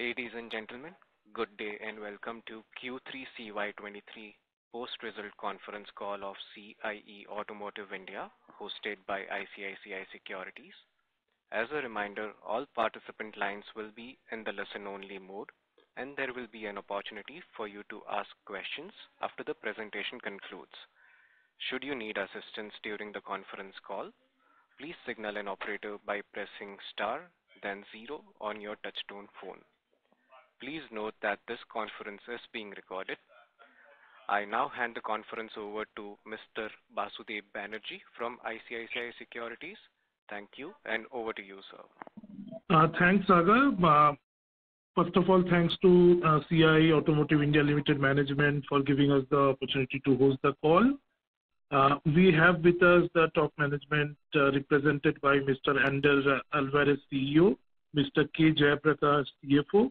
Ladies and gentlemen, good day and welcome to Q3 CY 2023 post-result conference call of CIE Automotive India, hosted by ICICI Securities. As a reminder, all participant lines will be in the listen-only mode, and there will be an opportunity for you to ask questions after the presentation concludes. Should you need assistance during the conference call, please signal an operator by pressing star, then zero on your touchtone phone. Please note that this conference is being recorded. I now hand the conference over to Mr. Basudeb Banerjee from ICICI Securities. Thank you, and over to you, sir. Uh, thanks, Sagar. Uh, first of all, thanks to uh, CIE Automotive India Limited management for giving us the opportunity to host the call. We have with us the top management, represented by Mr. Ander Alvarez, CEO, Mr. K. Jayaprakash, CFO,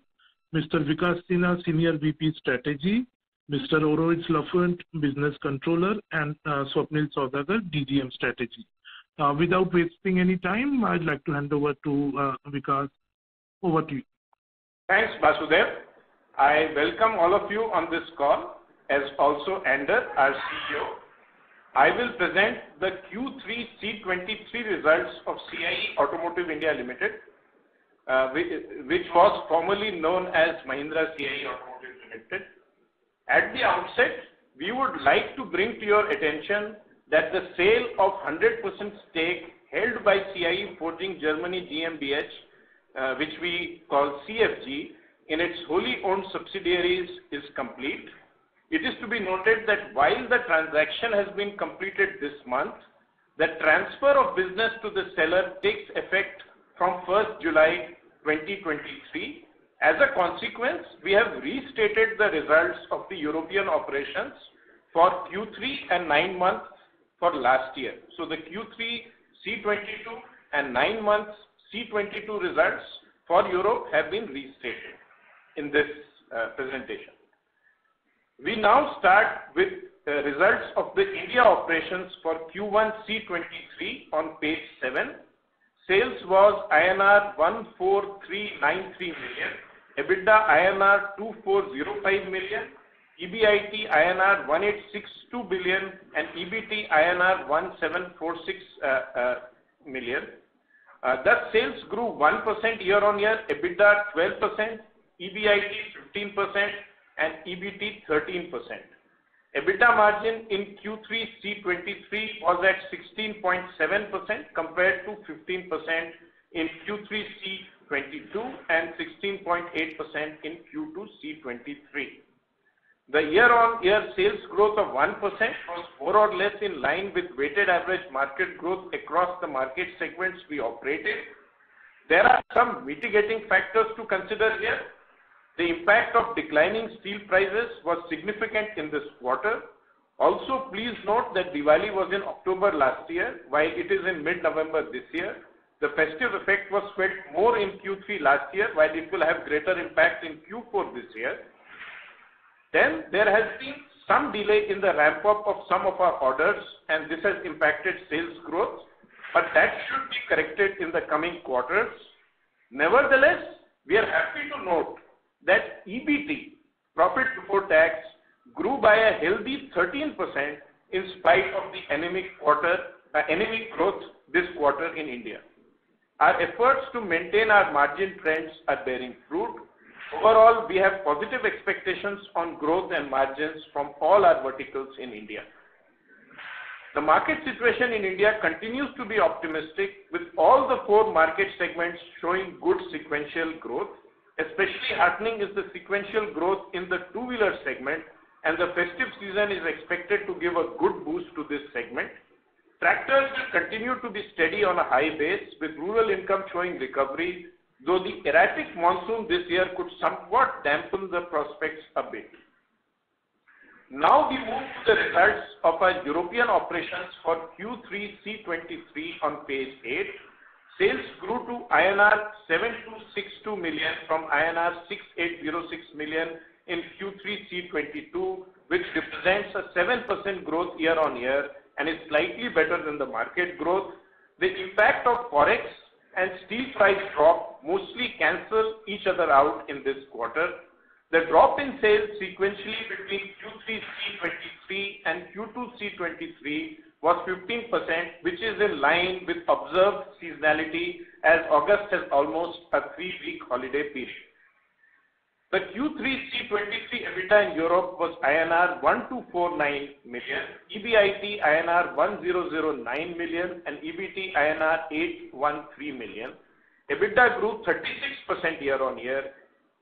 Mr. Vikas Sinha, Senior VP Strategy, Mr. Rohit Lafont, Business Controller, and uh, Swapnil Saudhagar, DGM Strategy. Uh, without wasting any time, I'd like to hand over to uh, Vikas. Over to you. Thanks, Basudeb. I welcome all of you on this call, as also Ander, our CEO. I will present the Q3 C23 results of CIE Automotive India Limited, Uh, which was formerly known as Mahindra CIE Automotive Limited. At the outset, we would like to bring to your attention that the sale of 100% stake held by CIE Forging Germany GmbH, uh, which we call CFG, in its wholly owned subsidiaries, is complete. It is to be noted that while the transaction has been completed this month, the transfer of business to the seller takes effect from 1st July 1, 2023. As a consequence, we have restated the results of the European operations for Q3 and nine months for last year. So the Q3 C22 and nine months C22 results for Europe have been restated in this uh, presentation. We now start with the results of the India operations for Q1 C23 on page 7. Sales was INR 14,393 million, EBITDA INR 2,405 million, EBIT INR 1,862 million, and EBT INR 1,746 million. Thus, sales grew 1% year-on-year, EBITDA 12%, EBIT 15%, and EBT 13%. EBITDA margin in Q3 C23 was at 16.7%, compared to 15% in Q3 C22 and 16.8% in Q2 C23. The year-on-year sales growth of 1% was more or less in line with weighted average market growth across the market segments we operated. There are some mitigating factors to consider here. The impact of declining steel prices was significant in this quarter. Also, please note that Diwali was in October last year, while it is in mid-November this year. The festive effect was felt more in Q3 last year, while it will have greater impact in Q4 this year. Then, there has been some delay in the ramp-up of some of our orders, and this has impacted sales growth, but that should be corrected in the coming quarters. Nevertheless, we are happy to note that EBT, profit before tax, grew by a healthy 13% in spite of the anemic quarter, uh, anemic growth this quarter in India. Our efforts to maintain our margin trends are bearing fruit. Overall, we have positive expectations on growth and margins from all our verticals in India. The market situation in India continues to be optimistic, with all the four market segments showing good sequential growth. Especially heartening is the sequential growth in the two-wheeler segment, and the festive season is expected to give a good boost to this segment. Tractors continue to be steady on a high base, with rural income showing recovery, though the erratic monsoon this year could somewhat dampen the prospects a bit. Now, we move to the results of our European operations for Q3 C23 on page 8. Sales grew to INR 7,262 million from INR 6,806 million in Q3 C22, which represents a 7% growth year-on-year and is slightly better than the market growth. The impact of Forex and steel price drop mostly canceled each other out in this quarter. The drop in sales sequentially between Q3 C23 and Q2 C23 was 15%, which is in line with observed seasonality as August has almost a three-week holiday period. The Q3 C23 EBITDA in Europe was INR 1,249 million, EBIT INR 1,009 million, and EBT INR 813 million. EBITDA grew 36% year-on-year,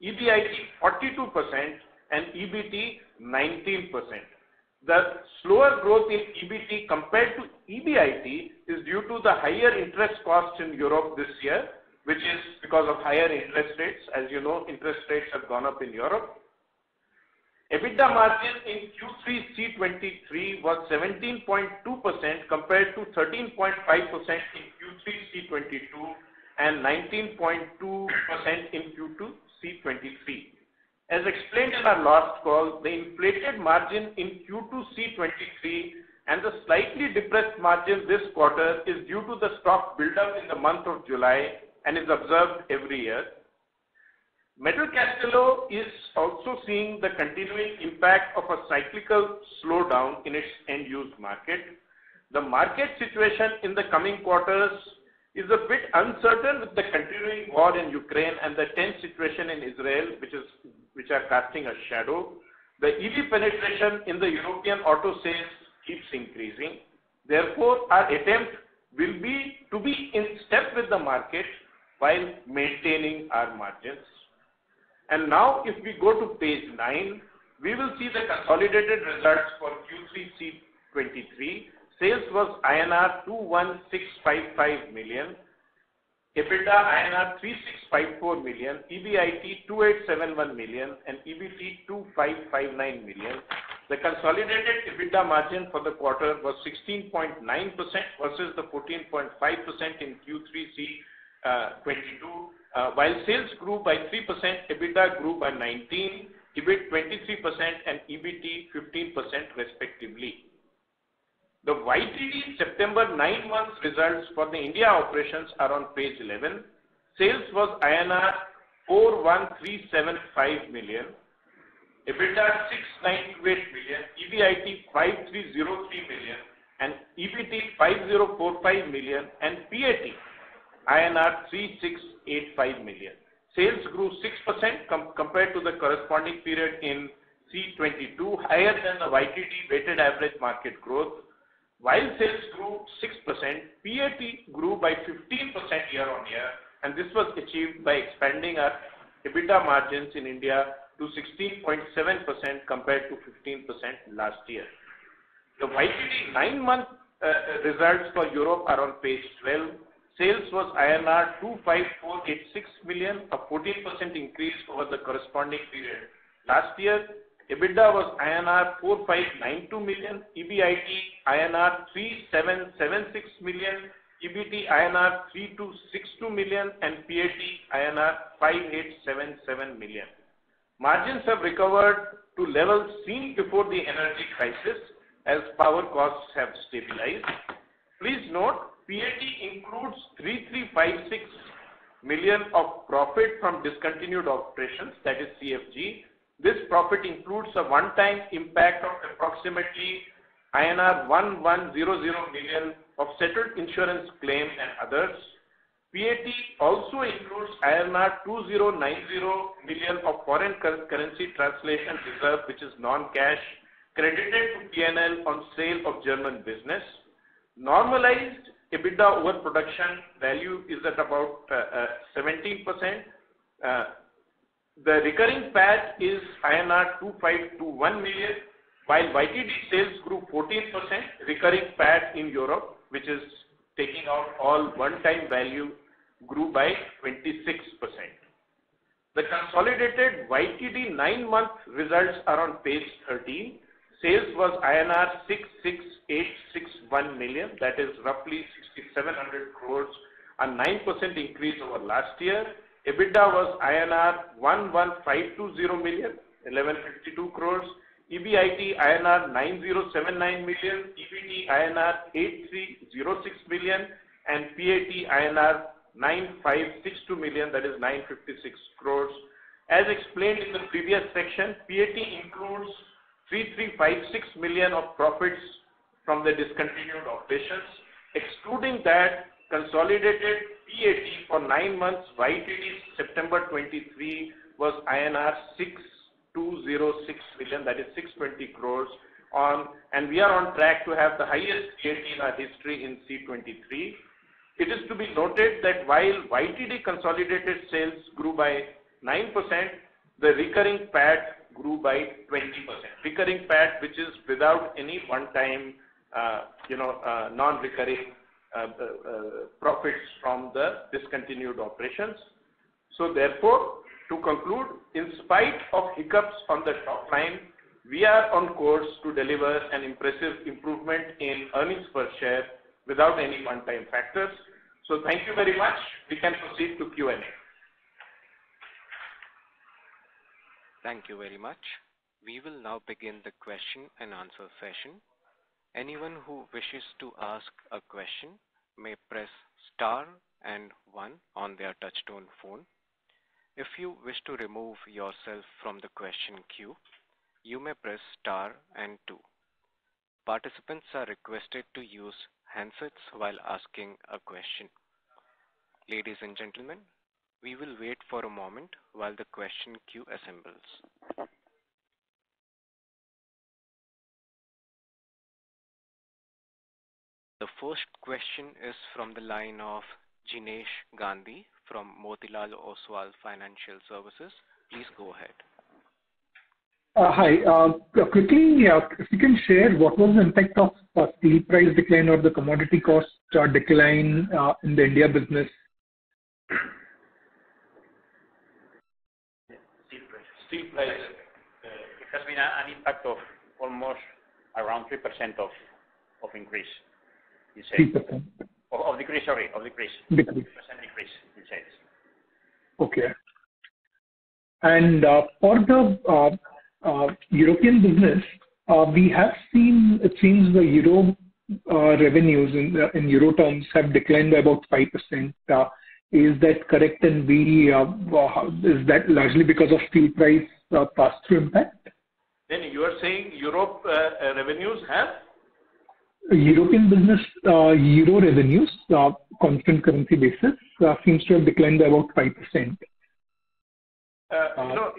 EBIT 42%, and EBT 19%. The slower growth in EBT compared to EBIT is due to the higher interest costs in Europe this year, which is because of higher interest rates. As you know, interest rates have gone up in Europe. EBITDA margin in Q3 C23 was 17.2% compared to 13.5% in Q3 C22 and 19.2% in Q2 C23. As explained in our last call, the inflated margin in Q2 C23 and the slightly depressed margin this quarter is due to the stock buildup in the month of July and is observed every year. Metal Castello is also seeing the continuing impact of a cyclical slowdown in its end-use market. The market situation in the coming quarters is a bit uncertain with the continuing war in Ukraine and the tense situation in Israel, which are casting a shadow. The EV penetration in the European auto sales keeps increasing. Therefore, our attempt will be to be in step with the market while maintaining our margins. And now, if we go to page nine, we will see the consolidated results for Q3 C23. Sales was INR 21,655 million, EBITDA INR 3,654 million, EBIT 2,871 million, and EBT 2,559 million. The consolidated EBITDA margin for the quarter was 16.9% versus the 14.5% in Q3 C22. Uh, uh, while sales grew by 3%, EBITDA grew by 19, EBIT 23%, and EBT 15% respectively. The YTD September nine months results for the India operations are on page 11. Sales was INR 41,375 million, EBITDA 698 million, EBIT 5,303 million, and EBT 5,045 million, and PAT INR 3,685 million. Sales grew 6% compared to the corresponding period in C22, higher than the YTD weighted average market growth. While sales grew 6%, PAT grew by 15% year-on-year, and this was achieved by expanding our EBITDA margins in India to 16.7% compared to 15% last year. The YTD nine-month uh, uh, results for Europe are on page 12. Sales was INR 25,486 million, a 14% increase over the corresponding period last year. EBITDA was INR 4,592 million, EBIT INR 3,776 million, EBT INR 3,262 million, and PAT INR 5,877 million. Margins have recovered to levels seen before the energy crisis as power costs have stabilized. Please note, PAT includes 3,356 million of profit from discontinued operations, that is CFG. This profit includes a one-time impact of approximately INR 1,100 million of settled insurance claims and others. PAT also includes INR 2,090 million of foreign currency translation reserve, which is non-cash, credited to P&L on sale of German business. Normalized EBITDA over production value is at about uh, uh, 17%. The recurring PAT is INR 2,521 million, while YTD sales grew 14%. Recurring PAT in Europe, which is taking out all one-time value, grew by 26%. The consolidated YTD nine-month results are on page 13. Sales was INR 66,861 million, that is roughly 6,700 crores, a 9% increase over last year. EBITDA was INR 11,520 million, 1,152 crores. EBIT INR 9,079 million, EBT INR 8,306 million, and PAT INR 9,562 million, that is 956 crores. As explained in the previous section, PAT includes 3,356 million of profits from the discontinued operations. Excluding that, consolidated PAT for nine months YTD September 2023 was INR 6,206 million, that is 620 crores on, and we are on track to have the highest PAT in our history in C23. It is to be noted that while YTD consolidated sales grew by 9%, the recurring PAT grew by 20%. Recurring PAT, which is without any one-time, uh, you know, uh, non-recurring Uh, uh, profits from the discontinued operations. So therefore, to conclude, in spite of hiccups on the top line, we are on course to deliver an impressive improvement in earnings per share without any one-time factors. So thank you very much. We can proceed to Q&A. Thank you very much. We will now begin the question and answer session. Anyone who wishes to ask a question may press star and one on their touchtone phone. If you wish to remove yourself from the question queue, you may press star and two. Participants are requested to use handsets while asking a question. Ladies and gentlemen, we will wait for a moment while the question queue assembles. The first question is from the line of Jinesh Gandhi from Motilal Oswal Financial Services. Please go ahead. Uh, hi. Uh, quickly, uh, if you can share what was the impact of steel price decline or the commodity cost decline in the India business? Steel price. Steel price. It has been an impact of almost around 3% of increase in sales. 3%? Of decrease, sorry, of decrease. Decrease. 3% decrease in sales. Okay. Uh, for the uh, uh, European business, we have seen it seems the Euro revenues in Euro terms have declined by about 5%. Is that correct? And is that largely because of steel price pass-through impact? Then you are saying Europe revenues have? European business, uh, Euro revenues, uh, constant currency basis, uh, seems to have declined by about 5%. No,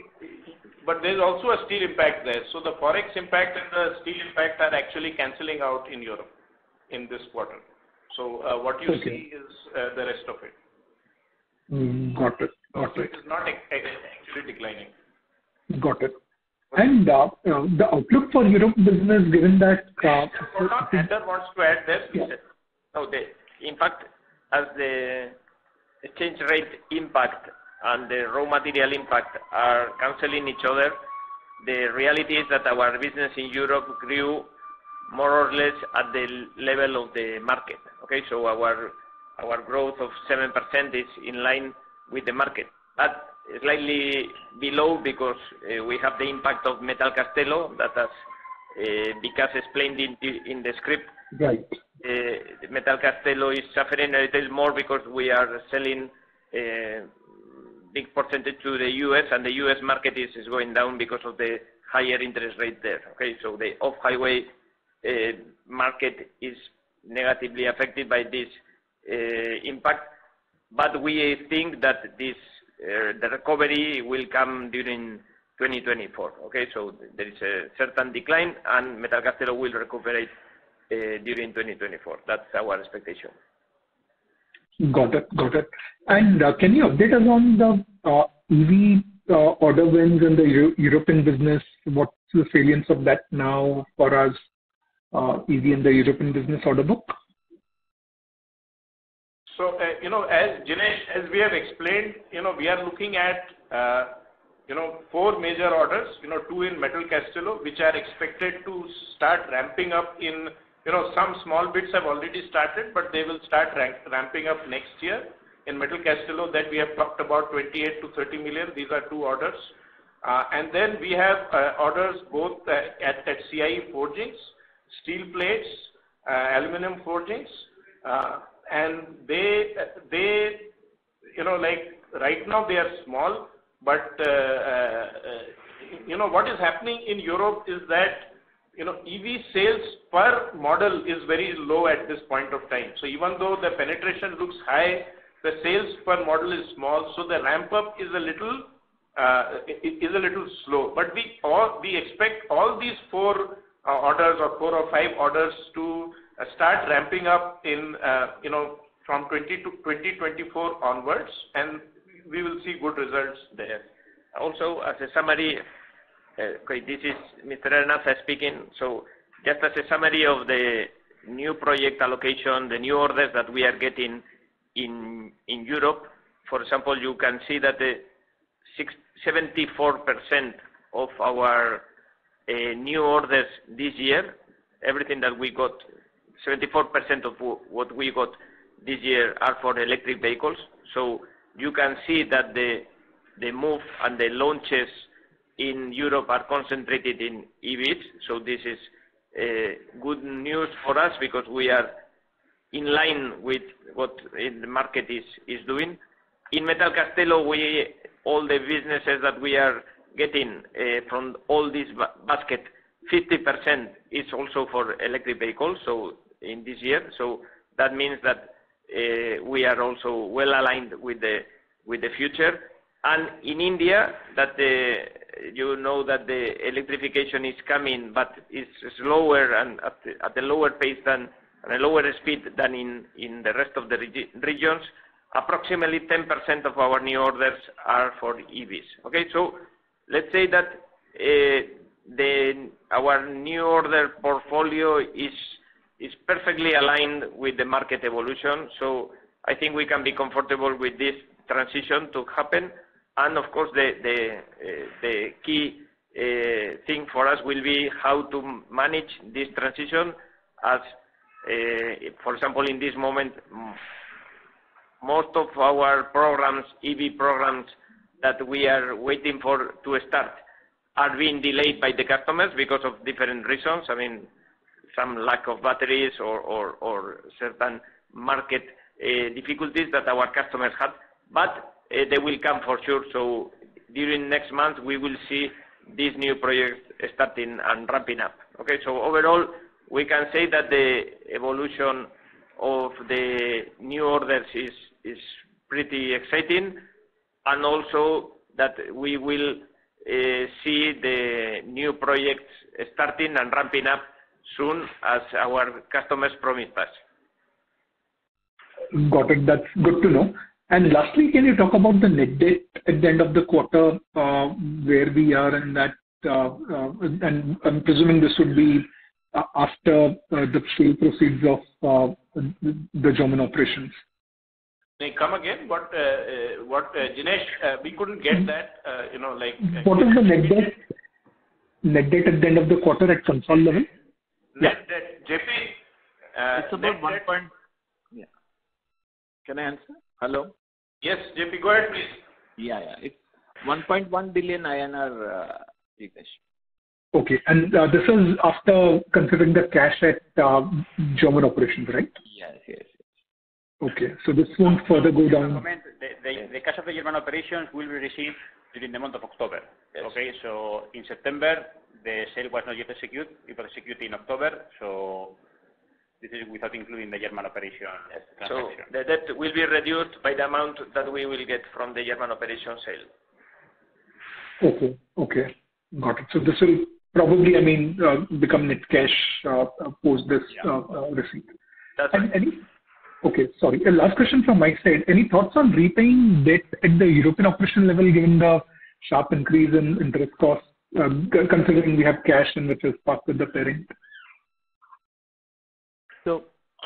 but there's also a steel impact there. So the Forex impact and the steel impact are actually canceling out in Europe in this quarter. So, what you see- is the rest of it. Mm, got it. Got it. It is not actually declining. Got it. And, uh, the outlook for Europe business, given that, uh, Hold on. Wants to add. Yeah. So the impact as the exchange rate impact and the raw material impact are canceling each other, the reality is that our business in Europe grew more or less at the level of the market. Okay? So our our growth of 7% is in line with the market. But slightly below because uh, we have the impact of Metal Castello that has uh, Vikas explained in the script. Right. Uh, Metal Castello is suffering a little more because we are selling a big percentage to the U.S., and the U.S. market is going down because of the higher interest rate there. Okay? So the off-highway market is negatively affected by this impact. But we think that this Uh, the recovery will come during 2024. Okay? So there is a certain decline, and Metal Castello will recuperate uh, during 2024. That's our expectation. Got it. Got it. And, uh, can you update us on the EV order wins in the European business? What's the salience of that now for us, EV in the European business order book? So, uh, you know, as Jinesh, as we have explained, you know, we are looking at, uh, you know, four major orders, you know, two in Metal Castello, which are expected to start ramping up in... You know, some small bits have already started, but they will start ramping up next year. In Metal Castello, that we have talked about 28 million-30 million. These are two orders. Uh, and then we have orders both at at CIE Forgings, steel plates, aluminum forgings, and they they, you know, like right now they are small, but uh, uh, you know, what is happening in Europe is that, you know, EV sales per model is very low at this point of time. So even though the penetration looks high, the sales per model is small, so the ramp up is a little uh, is a little slow. But we all we expect all these four orders or four or five orders to start ramping up in, uh, you know, from 2024 onwards, and we will see good results there. Also, as a summary, uh, okay, this is Mr. Hernández speaking. So just as a summary of the new project allocation, the new orders that we are getting in Europe, for example, you can see that the 74% of our uh, new orders this year, everything that we got, 74% of what we got this year are for electric vehicles. So you can see that the move and the launches in Europe are concentrated in EVs. So this is uh, good news for us because we are in line with what the market is doing. In Metalcastello, all the businesses that we are getting uh, from all this basket, 50% is also for electric vehicles, so in this year. So that means that eh, we are also well aligned with the future. And in India, that you know that the electrification is coming, but it's slower and at a lower pace than a lower speed than in the rest of the regions. Approximately 10% of our new orders are for EVs. Okay, so let's say that eh, the our new order portfolio is perfectly aligned with the market evolution. So I think we can be comfortable with this transition to happen. And of course, the eh, key eh, thing for us will be how to manage this transition as, eh, for example, in this moment, most of our programs, EV programs, that we are waiting for to start, are being delayed by the customers because of different reasons. I mean, some lack of batteries or certain market eh, difficulties that our customers had. but eh, they will come for sure. So during next month, we will see these new projects starting and ramping up. Okay, so overall, we can say that the evolution of the new orders is is pretty exciting, and also that we will eh, see the new projects starting and ramping up soon as our customers promised us. Got it. That's good to know. And lastly, can you talk about the net debt at the end of the quarter, uh, where we are in that, uh, uh, and I'm presuming this would be after the sale proceeds of the German operations? May I come again? But what, Jinesh, we couldn't get that, you know, like- What is the net debt, net debt at the end of the quarter at consolidated level? Net debt, JP, It's about one point... Yeah. Can I answer? Hello? Yes, JP, go ahead, please. Yeah, yeah. It's 1.1 billion INR, Jinesh. Uh, okay. And, uh, this is after considering the cash at uh, German operations, right? Yes, yes, yes. Okay. So this won't further go down? The cash of the German operations will be received during the month of October. Yes. Okay? So in September, the sale was not yet executed. It was executed in October, so this is without including the German operation transaction. The debt will be reduced by the amount that we will get from the German operation sale. Okay. Okay, got it. So this will probably, I mean, uh, become net cash uh, uh, post this receipt. That's right. Okay, sorry. A last question from my side. Any thoughts on repaying debt at the European operation level, given the sharp increase in interest costs, Uh, considering we have cash and which is parked with the parent? So,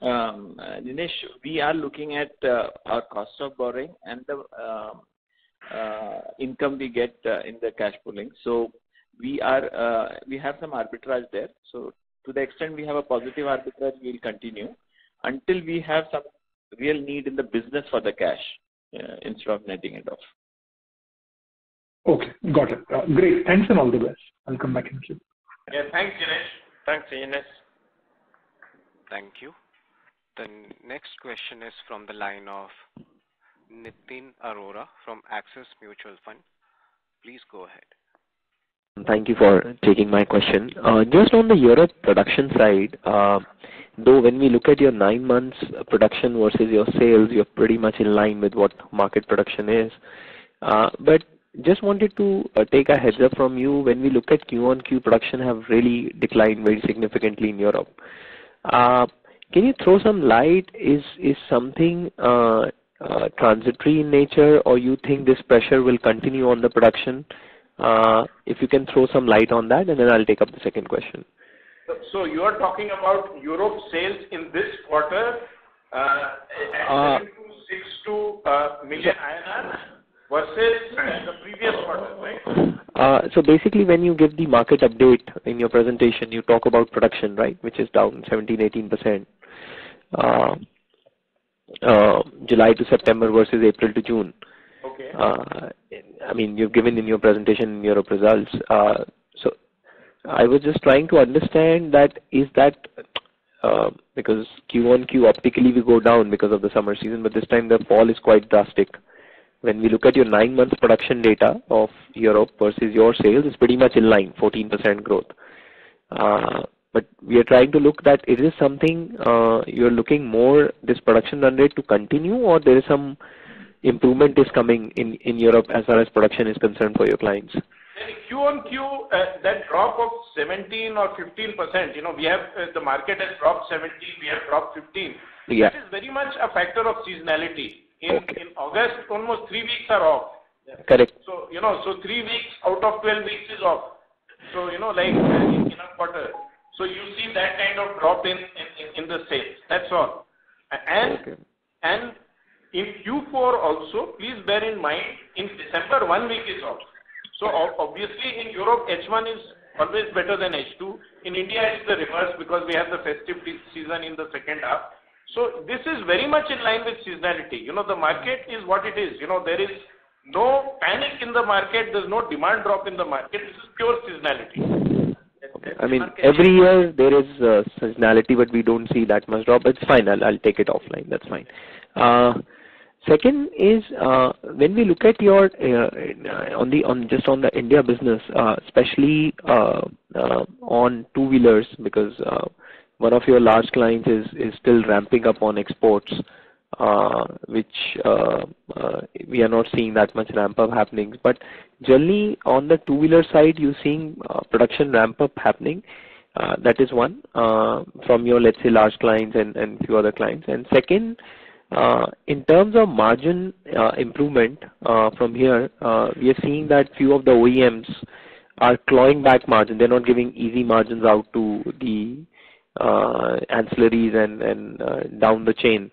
um, Jinesh, we are looking at uh, our cost of borrowing and the um, uh, income we get in the cash pooling. So we are, we have some arbitrage there. So to the extent we have a positive arbitrage, we'll continue until we have some real need in the business for the cash, instead of netting it off. Okay, got it. Uh, great. Thanks, and all the best. I'll come back in a queue. Yeah, thanks, Jinesh. Thanks, Jinesh. Thank you. The next question is from the line of Nitin Arora from Axis Mutual Fund. Please go ahead. Thank you for taking my question. Uh, just on the Europe production side, uh, though when we look at your nine months production versus your sales, you're pretty much in line with what market production is. Just wanted to uh, take a heads up from you when we look at Q-on-Q production have really declined very significantly in Europe. Uh, can you throw some light? Is something uh, transitory in nature, or you think this pressure will continue on the production? If you can throw some light on that, and then I'll take up the second question. So, you are talking about Europe sales in this quarter, at 7,262 million INR versus the previous quarter, right? Uh, so basically, when you give the market update in your presentation, you talk about production, right? Which is down 17%-18%, uh, uh, July to September versus April to June. Okay. I mean, you've given in your presentation Europe results. So I was just trying to understand that, is that because Q1, Q optically we go down because of the summer season, but this time the fall is quite drastic. When we look at your nine months production data of Europe versus your sales, it's pretty much in line, 14% growth. Uh, but we are trying to look that is this something uh, you're looking more this production run rate to continue, or there is some improvement is coming in in Europe as far as production is concerned for your clients? Q-on-Q, that drop of 17 or 15%, you know, we have, the market has dropped 17, we have dropped 15. Yeah. This is very much a factor of seasonality. Okay. In August, almost three weeks are off. Correct. So, you know, so three weeks out of 12 weeks is off. So, you know, like in a quarter. So you see that kind of drop in in the sales. That's all. And, okay. And in Q4 also, please bear in mind, in December, one week is off. So obviously in Europe, H1 is always better than H2. In India, it's the reverse because we have the festive season in the second half. So this is very much in line with seasonality. You know, the market is what it is. You know, there is no panic in the market. There's no demand drop in the market. This is pure seasonality. I mean, every year there is uh, seasonality, but we don't see that much drop. It's fine. I'll take it offline. That's fine. Uh, second is, uh, when we look at your just on the India business, especially on two-wheelers, because one of your large clients is still ramping up on exports, uh, which uh, uh, we are not seeing that much ramp up happening. But generally, on the two-wheeler side, you're seeing production ramp up happening. That is one from your, let's say, large clients and few other clients. And Second, in terms of margin improvement from here, we are seeing that few of the OEMs are clawing back margin. They're not giving easy margins out to the Uh, ancillaries and uh, down the chain.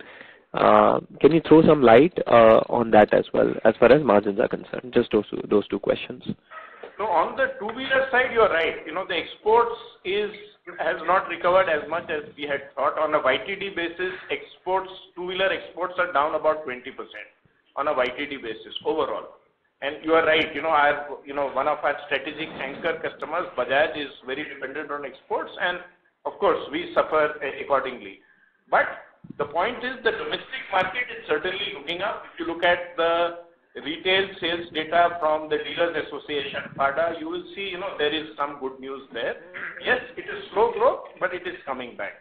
Uh, can you throw some light on that as well, as far as margins are concerned? Just those two questions. So on the two-wheeler side, you're right. You know, the exports is has not recovered as much as we had thought. On a YTD basis, exports, two-wheeler exports are down about 20% on a YTD basis overall. And you are right, you know, our, you know, one of our strategic anchor customers, Bajaj, is very dependent on exports, and of course, we suffer eh, accordingly. But the point is, the domestic market is certainly looking up. If you look at the retail sales data from the Dealers Association, FADA, you will see, you know, there is some good news there. Yes, it is slow growth, but it is coming back.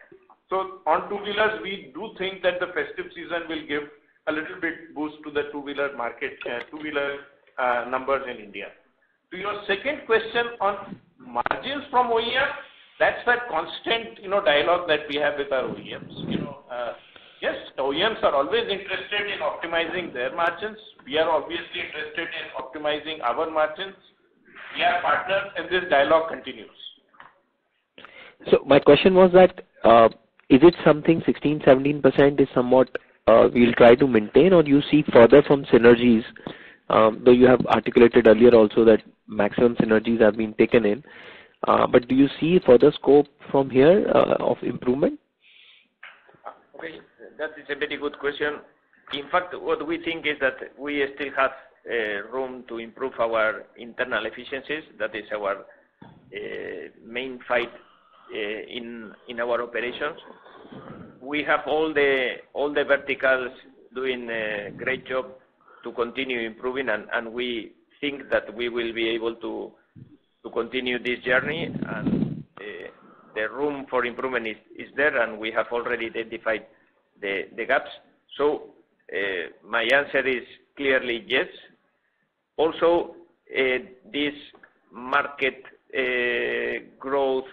So on two-wheelers, we do think that the festive season will give a little bit boost to the two-wheeler market, eh, two-wheeler uh, numbers in India. To your second question on margins from OEM, that's a constant, you know, dialogue that we have with our OEMs. You know, uh, yes, OEMs are always interested in optimizing their margins. We are obviously interested in optimizing our margins. We are partners, and this dialogue continues. So my question was that, uh, is it something 16%, 17% is somewhat, uh, we'll try to maintain, or do you see further from synergies? Um, though you have articulated earlier also that maximum synergies have been taken in, Uh, do you see further scope from here, uh, of improvement? Okay, that is a very good question. In fact, what we think is that we still have uh, room to improve our internal efficiencies. That is our main fight in our operations. We have all the all the verticals doing a great job to continue improving, and we think that we will be able to continue this journey. And uh, the room for improvement is there, and we have already identified the gaps. So uh my answer is clearly yes. Also, uh, this market uh, growth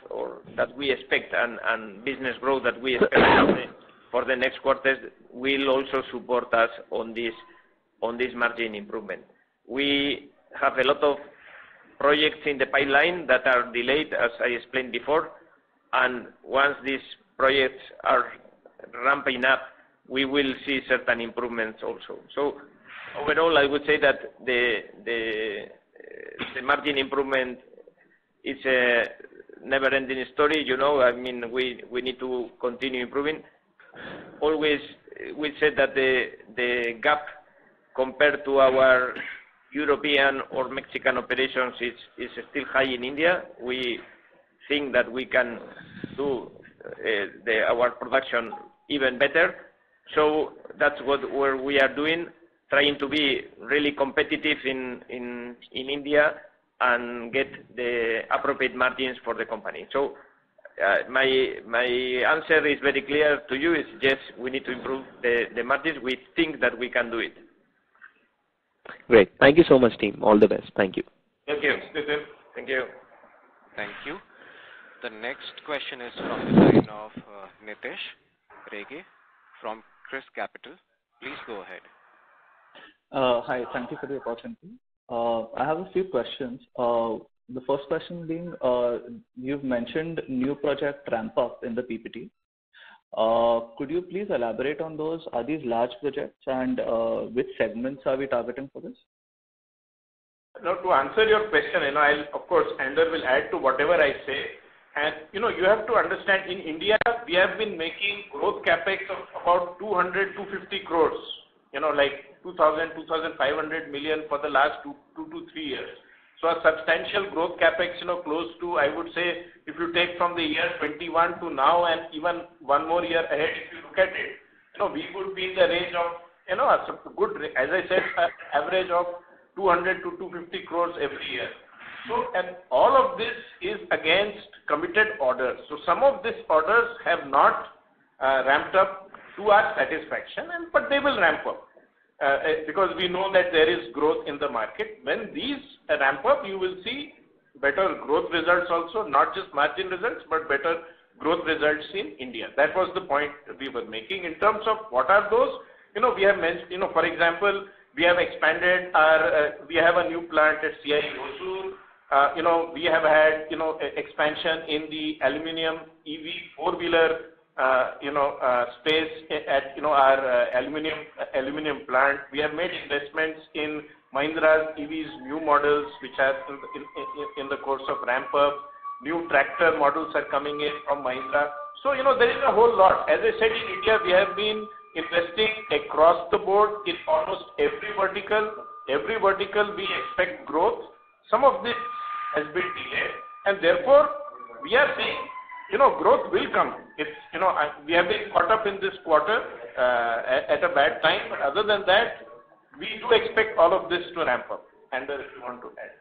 that we expect and business growth that we expect for the next quarters will also support us on this on this margin improvement. We have a lot of projects in the pipeline that are delayed, as I explained before. And once these projects are ramping up, we will see certain improvements also. So overall, I would say that the margin improvement is a never-ending story. You know, I mean, we need to continue improving. Always, we said that the gap compared to our European or Mexican operations is still high in India. We think that we can do uh, our production even better. So that's what we are doing, trying to be really competitive in India and get the appropriate margins for the company. So uh, my answer is very clear to you, is yes, we need to improve the margins. We think that we can do it. Great. Thank you so much, team. All the best. Thank you. Thank you. Thank you. Thank you. The next question is from the line of uh, Nitesh Rege from Chris Capital. Please go ahead. Uh, hi. Thank you for the opportunity. Uh, I have a few questions. The first question being, you've mentioned new project ramp-up in the PPT. Uh, could you please elaborate on those? Are these large projects, and uh, which segments are we targeting for this? Now, to answer your question, of course, Ander will add to whatever I say. And you know, you have to understand, in India, we have been making growth CapEx of about 200-250 crores, you know, like 2,000-2,500 million for the last two to three years. So a substantial growth CapEx, you know, close to, I would say, if you take from the year 2021 to now and even one more year ahead, if you look at it, you know, we would be in the range of, you know, a good, as I said, average of 200-250 crores every year. So and all of this is against committed orders. So some of these orders have not uh, ramped up to our satisfaction, and but they will ramp up Uh, uh, because we know that there is growth in the market. When these ramp up, you will see better growth results also, not just margin results, but better growth results in India. That was the point we were making. In terms of what are those, you know, we have mentioned, you know, for example, we have expanded our, uh, we have a new plant at CIE Hosur. You know, we have had, you know, expansion in the aluminum EV four-wheeler, Uh, uh, space at, you know, our uh, aluminium aluminum plant. We have made investments in Mahindra's EVs, new models, which are in the course of ramp up. New tractor models are coming in from Mahindra. So you know, there is a whole lot. As I said, in India, we have been investing across the board in almost every vertical. Every vertical, we expect growth. Some of this has been delayed, and therefore, we are saying, you know, growth will come. It's, you know, we have been caught up in this quarter uh, at a bad time. But other than that, we do expect all of this to ramp up. Ander, uh, if you want to add.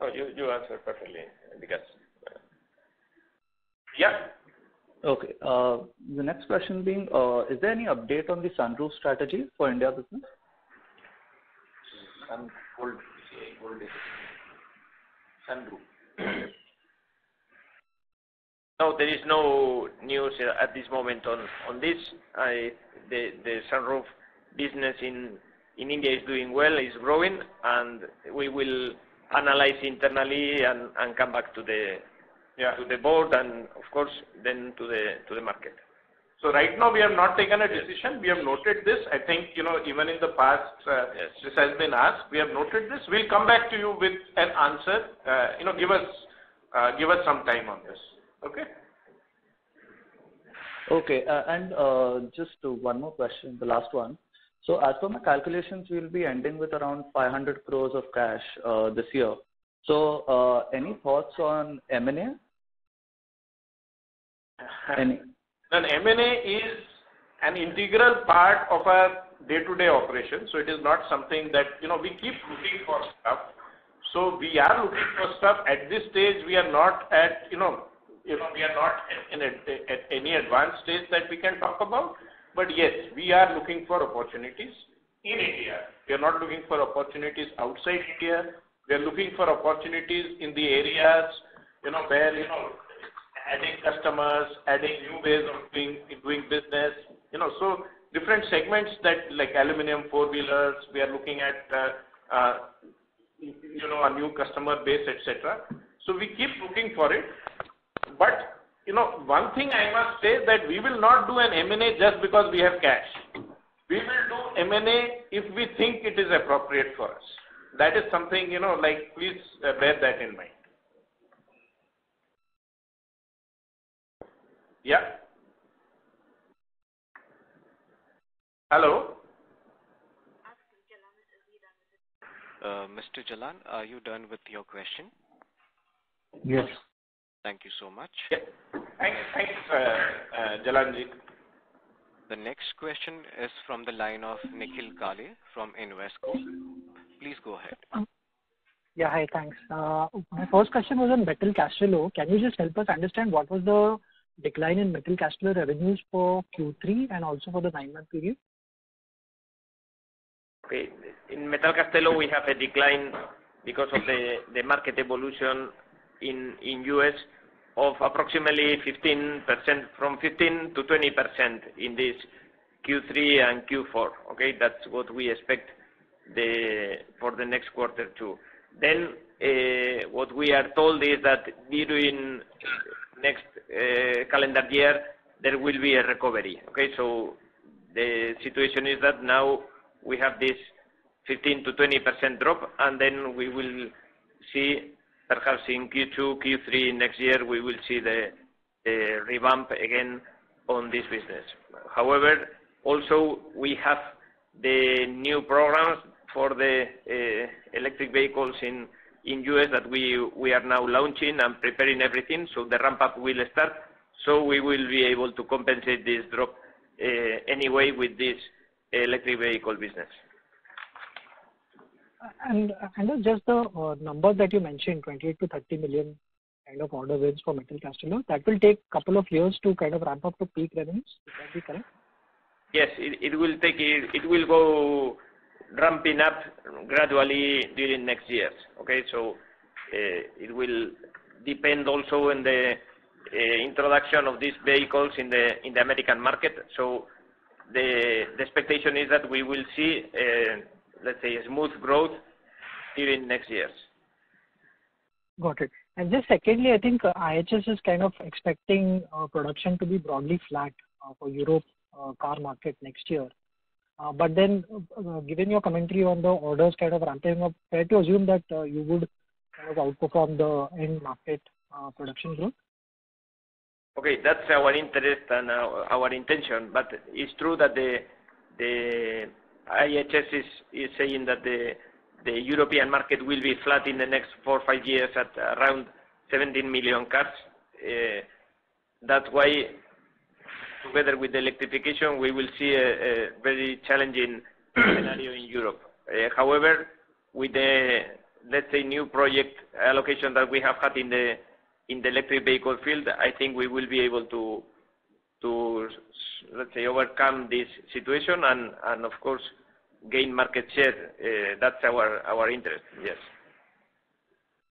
Oh, you answered perfectly, because. Yeah. Okay. Uh, the next question being, is there any update on the sunroof strategy for India business? Sunroof. No, there is no news at this moment on this. The sunroof business in India is doing well, is growing, and we will analyze internally and come back to the. Yeah. To the board and of course, then to the market. So right now, we have not taken a decision. We have noted this. I think, you know, even in the past. Yes. This has been asked. We have noted this. We'll come back to you with an answer. You know, give us uh give us some time on this. Okay? Okay. Uh, and uh, just one more question, the last one. So as per my calculations, we'll be ending with around 500 crores of cash uh, this year. So, any thoughts on M&A? M&A is an integral part of our day-to-day operations. So, it is not something that you know we keep looking for stuff. So we are looking for stuff. At this stage, we are not at any advanced stage that we can talk about. But yes, we are looking for opportunities in India. We are not looking for opportunities outside India. We are looking for opportunities in the areas you know, where you know, adding customers, adding new ways of doing doing business. You know. So different segments that like aluminum four-wheelers, we are looking at uh, uh, you know, a new customer base, etc. So, we keep looking for it. But you know, one thing I must say that we will not do an M&A just because we have cash. We will do M&A if we think it is appropriate for us. That is something, you know, like, please uh, bear that in mind. Yeah. Hello? Uh, Mr. Jalan, are you done with your question? Yes. Thank you so much. Thanks, uh, Jalanji. The next question is from the line of Nikhil Kale from Invesco. Please go ahead. Yeah. Hi. Thanks. Uh, my first question was on Metalcastello. Can you just help us understand what was the decline in Metalcastello revenues for Q3 and also for the nine-month period? Okay. In Metalcastello, we have a decline because of the market evolution in U.S. of approximately 15%, from 15 to 20% in this Q3 and Q4. Okay? That's what we expect for the next quarter too. Then, eh, what we are told is that during next eh, calendar year, there will be a recovery. Okay? So the situation is that now we have this 15%-20% drop, and then we will see perhaps in Q2, Q3 next year, we will see the revamp again on this business. However, also we have the new programs for the eh, electric vehicles in the U.S. that we are now launching and preparing everything. So the ramp-up will start. So we will be able to compensate this drop eh, anyway with this electric vehicle business. And uh, just the uh, number that you mentioned, 28 million-30 million kind of order wins for Metalcastello, that will take a couple of years to kind of ramp up to peak revenues. Is that be correct? Yes. It will take it it will go ramping up gradually during next years. Okay? So uh, it will depend also on the introduction of these vehicles in the American market. So the expectation is that we will see, let's say, a smooth growth during next years. Got it. And Just secondly, I think uh, IHS is kind of expecting uh, production to be broadly flat uh, for Europe car market next year. But then, Given your commentary on the orders kind of ramping up, fair to assume that you would kind of outperform the end market production growth? Okay. That's our interest and our intention. But It is true that the the IHS is saying that the European market will be flat in the next four or five years at around 17 million cars. Eh, that's why, together with the electrification, we will see a very challenging scenario in Europe. Eh, however, with the, let's say, new project allocation that we have had in the electric vehicle field, I think we will be able to, let's say, overcome this situation and, and of course, gain market share. That's our our interest. Yes.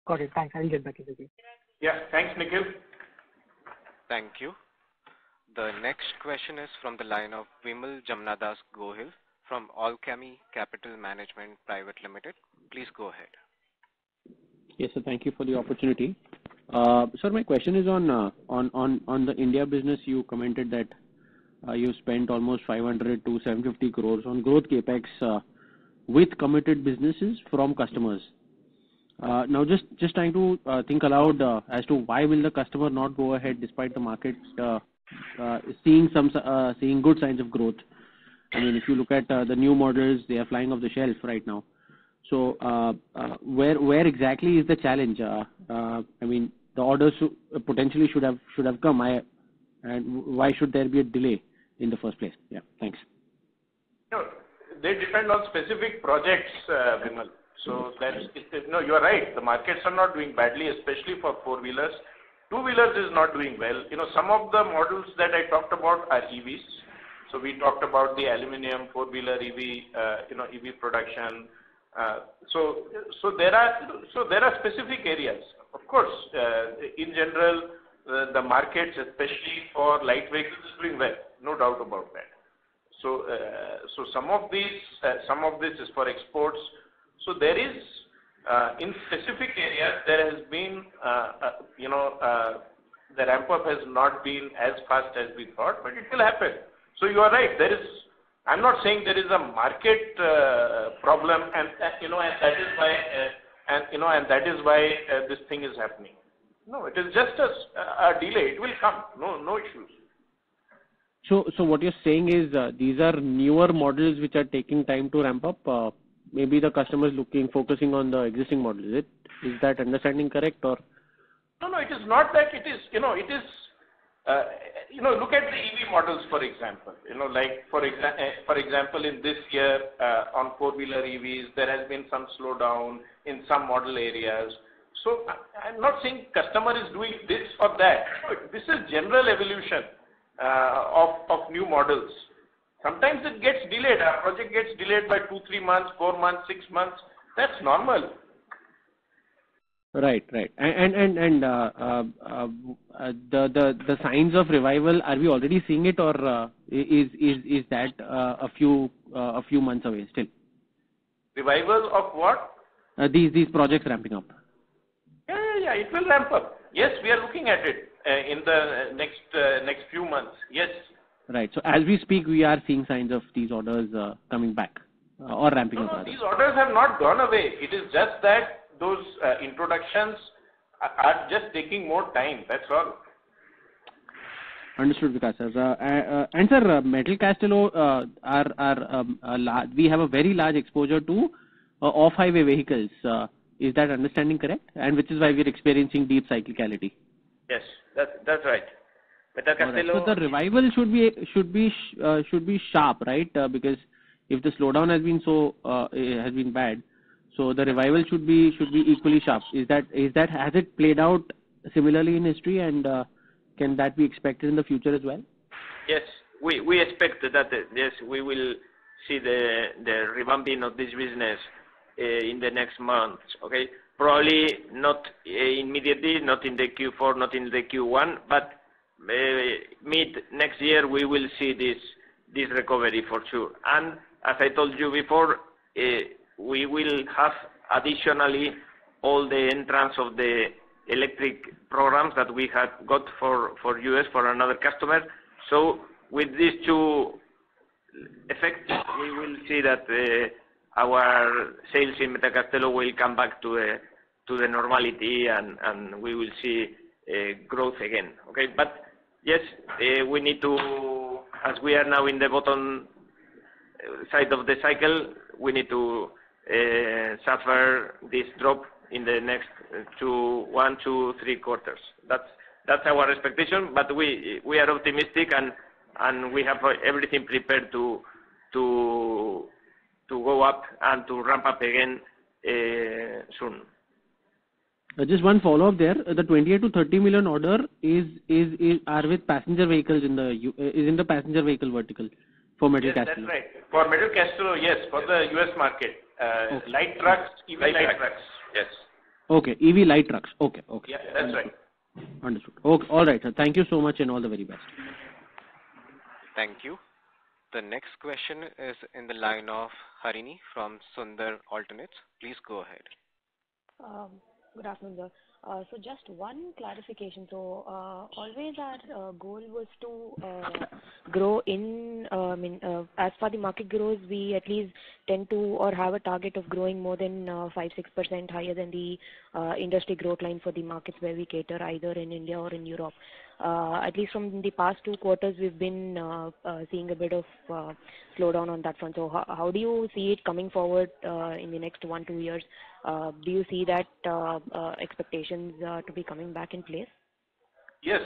Got it. Thanks. I'll get back to you. Yeah. Thanks, Nikhil. Thank you. The next question is from the line of Vimal Jamnadas Gohil from Alchemy Capital Management Private Limited. Please go ahead. Yes, sir. Thank you for the opportunity. Sir, my question is on uh on the India business. You commented that Uh, you spent almost 500 crore-750 crore on growth CapEx uh, with committed businesses from customers. Uh, now, just trying to think aloud as to why will the customer not go ahead despite the market seeing some seeing good signs of growth? I mean, if you look at the new models, they are flying off the shelf right now. So, where where exactly is the challenge? I mean, the orders potentially should have should have come. And why should there be a delay in the first place? Yeah. Thanks. No, they depend on specific projects, uh, Vimal. So no, you are right. The markets are not doing badly, especially for four-wheelers. Two-wheelers is not doing well. You know, some of the models that I talked about are EVs. So we talked about the aluminum four-wheeler EV uh, production. Uh so so there are so there are specific areas. Of course, uh, in general, the markets, especially for light vehicles, is doing well. No doubt about that. So uh so some of these uh some of this is for exports. So there is, in specific areas, there has been you know, the ramp-up has not been as fast as we thought, but it will happen. So you are right. There is I'm not saying there is a market problem, and you know and that is why uh and you know and that is why uh this thing is happening. No, it is just a delay. It will come. No issues. So so what you're saying is uh, these are newer models which are taking time to ramp up. Uh, maybe the customer is focusing on the existing models. Is it? Is that understanding correct, or? No, no. It is not that. It is you know, it is, uh, you know, look at the EV models, for example. You know, like for eh, example, in this year, on four-wheeler EVs, there has been some slowdown in some model areas. I'm not saying customer is doing this or that. This is general evolution uh, of new models. Sometimes it gets delayed. Our project gets delayed by two, three months, four months, six months. That's normal. Right, right. And uh, uh, the signs of revival, are we already seeing it, or is that a few uh a few months away still? Revival of what? These projects ramping up. Yeah. It will ramp up. Yes, we are looking at it uh, in the uh, next uh, next few months. Yes. Right. So as we speak, we are seeing signs of these orders coming back or ramping up. No. These orders have not gone away. It is just that those introductions are just taking more time. That's all. Understood, Vikas sir. Sir, Metalcastello, um, we have a very large exposure to off-highway vehicles. Is that understanding correct? And which is why we are experiencing deep cyclicality. Yes, that's right. Castillo. The revival should be should be uh should be sharp, right? Because if the slowdown has been so uh has been bad, so the revival should be should be equally sharp. Is that is that has it played out similarly in history, and can that be expected in the future as well? Yes. We expect that, yes, we will see the revamping of this business Uh, in the next months. Okay? Probably not uh, immediately, not in the Q4, not in the Q1, but uh, mid next year, we will see this recovery for sure. And as I told you before, we will have additionally all the entrance of the electric programs that we have got for U.S. for another customer. So with these two effects, we will see that our sales in Metalcastello will come back to the normality, and we will see uh, growth again. Okay? But yes, uh, we need to, as we are now in the bottom uh, side of the cycle, we need to suffer this drop in the next one, two, three quarters. That's our expectation, but we are optimistic, and we have everything prepared to go up and to ramp up again uh, soon. Uh, just one follow-up there. Uh, the 28 million-30 million order is is are with passenger vehicles in the U is in the passenger vehicle vertical for Metalcastello. That's right. For Metalcastello, yes, for the U.S. market. Light trucks, EV light trucks. Yes. Okay. EV light trucks. Okay, okay. Yeah, that's right. Understood. All right. Thank you so much and all the very best. Thank you. The next question is in the line of Harini from Sundar Alternates. Please go ahead. Um, good afternoon, sir. Uh, so, just one clarification. So, uh, always our uh, goal was to grow in, I mean, as far the market grows, we at least tend to or have a target of growing more than 5%-6% higher than the industry growth line for the markets where we cater, either in India or in Europe. Uh, at least from the past two quarters, we've been uh, uh, seeing a bit of slowdown on that front. So how do you see it coming forward in the next one, two years? Do you see that expectations to be coming back in place? Yes.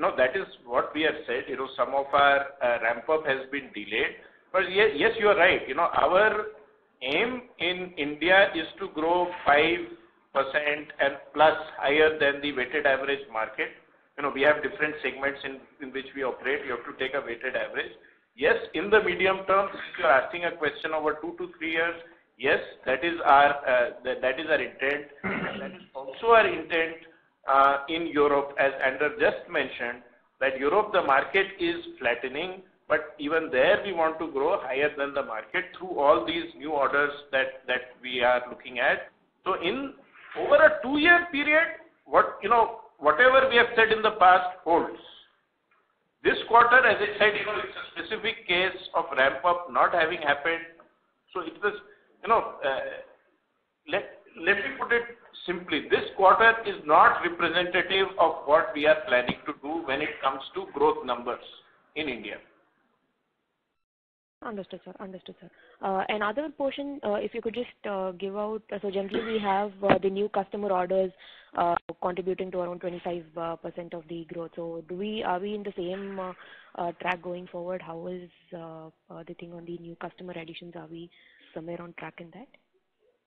No, that is what we have said. You know, some of our ramp-up has been delayed. But yes, you are right. You know, our aim in India is to grow 5% and plus higher than the weighted average market. You know, we have different segments in which we operate. You have to take a weighted average. Yes, in the medium term, since you're asking a question over two to three years, yes, that is our uh, that is our intent. That is also our intent uh, in Europe, as Anders just mentioned, that Europe, the market is flattening, but even there, we want to grow higher than the market through all these new orders that we are looking at. So in over a two-year period, whatever we have said in the past holds. This quarter, as I said, you know, it's a specific case of ramp-up not having happened. So it was, you know, uh, let, let me put it simply. This quarter is not representative of what we are planning to do when it comes to growth numbers in India. Understood, sir. Understood, sir. Uh, another portion, uh, if you could just uh, give out, so generally, we have the new customer orders contributing to around 25% of the growth. So do we are we in the same track going forward? How is the thing on the new customer additions? Are we somewhere on track in that?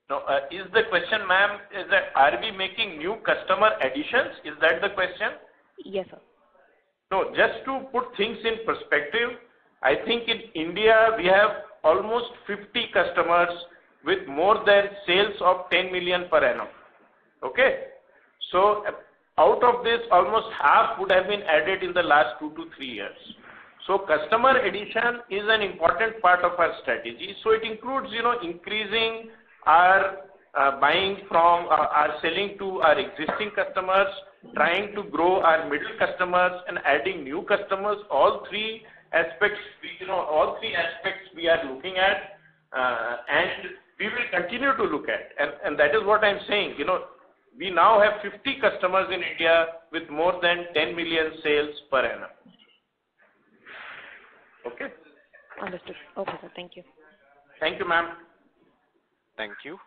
No. Is the question, ma'am, is that are we making new customer additions? Is that the question? Yes, sir. No. Just to put things in perspective, I think in India, we have almost 50 customers with more than sales of 10 million per annum. Okay? So out of this, almost half would have been added in the last two to three years. So customer addition is an important part of our strategy. So it includes you know, increasing our uh, buying from uh, our selling to our existing customers, trying to grow our middle customers, and adding new customers. All three aspects you know, all three aspects we are looking at, uh, and we will continue to look at. And that is what I'm saying. You know, we now have 50 customers in India with more than 10 million sales per annum. Okay? Understood. Okay, sir. Thank you. Thank you, ma'am. Thank you.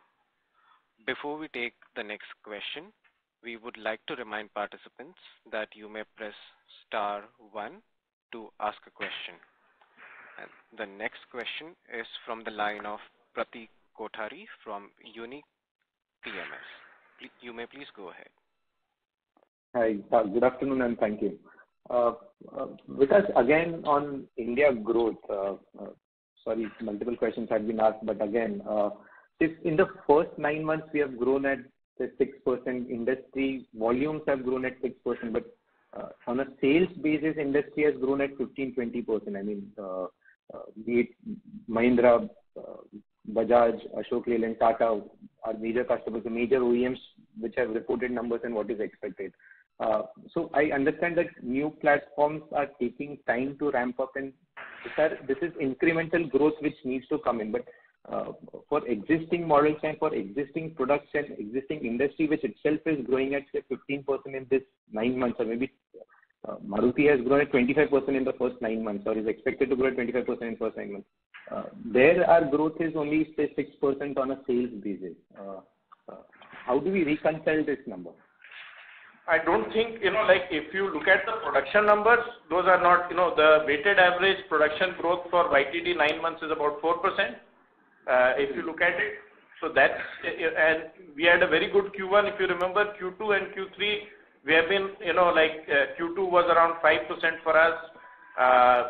Before we take the next question, we would like to remind participants that you may press star one to ask a question. The next question is from the line of Pratik Kothari from Unique PMS. You may please go ahead. Hi. Uh, good afternoon and thank you. Uh, uh, Vikas, again, on India growth, sorry, multiple questions have been asked, but again, in the first nine months, we have grown at 6%. Industry volumes have grown at 6%, but Uh, on a sales basis, industry has grown at 15%-20%. I mean, uh, uh, be it Mahindra, Bajaj, Ashok Leyland, Tata, our major customers, the major OEMs which have reported numbers and what is expected. So I understand that new platforms are taking time to ramp up, and this is incremental growth which needs to come in. For existing models and for existing products and existing industry, which itself is growing at, say, 15% in this nine months, or maybe uh, Maruti has grown at 25% in the first nine months or is expected to grow at 25% in first nine months, uh, there our growth is only, say, 6% on a sales basis. Uh, how do we reconcile this number? I don't think you know, like if you look at the production numbers, those are not you know, the weighted average production growth for YTD nine months is about 4%. If you look at it, So that's uh and we had a very good Q1. If you remember, Q2 and Q3, we have been you know, like Q2 was around 5% for us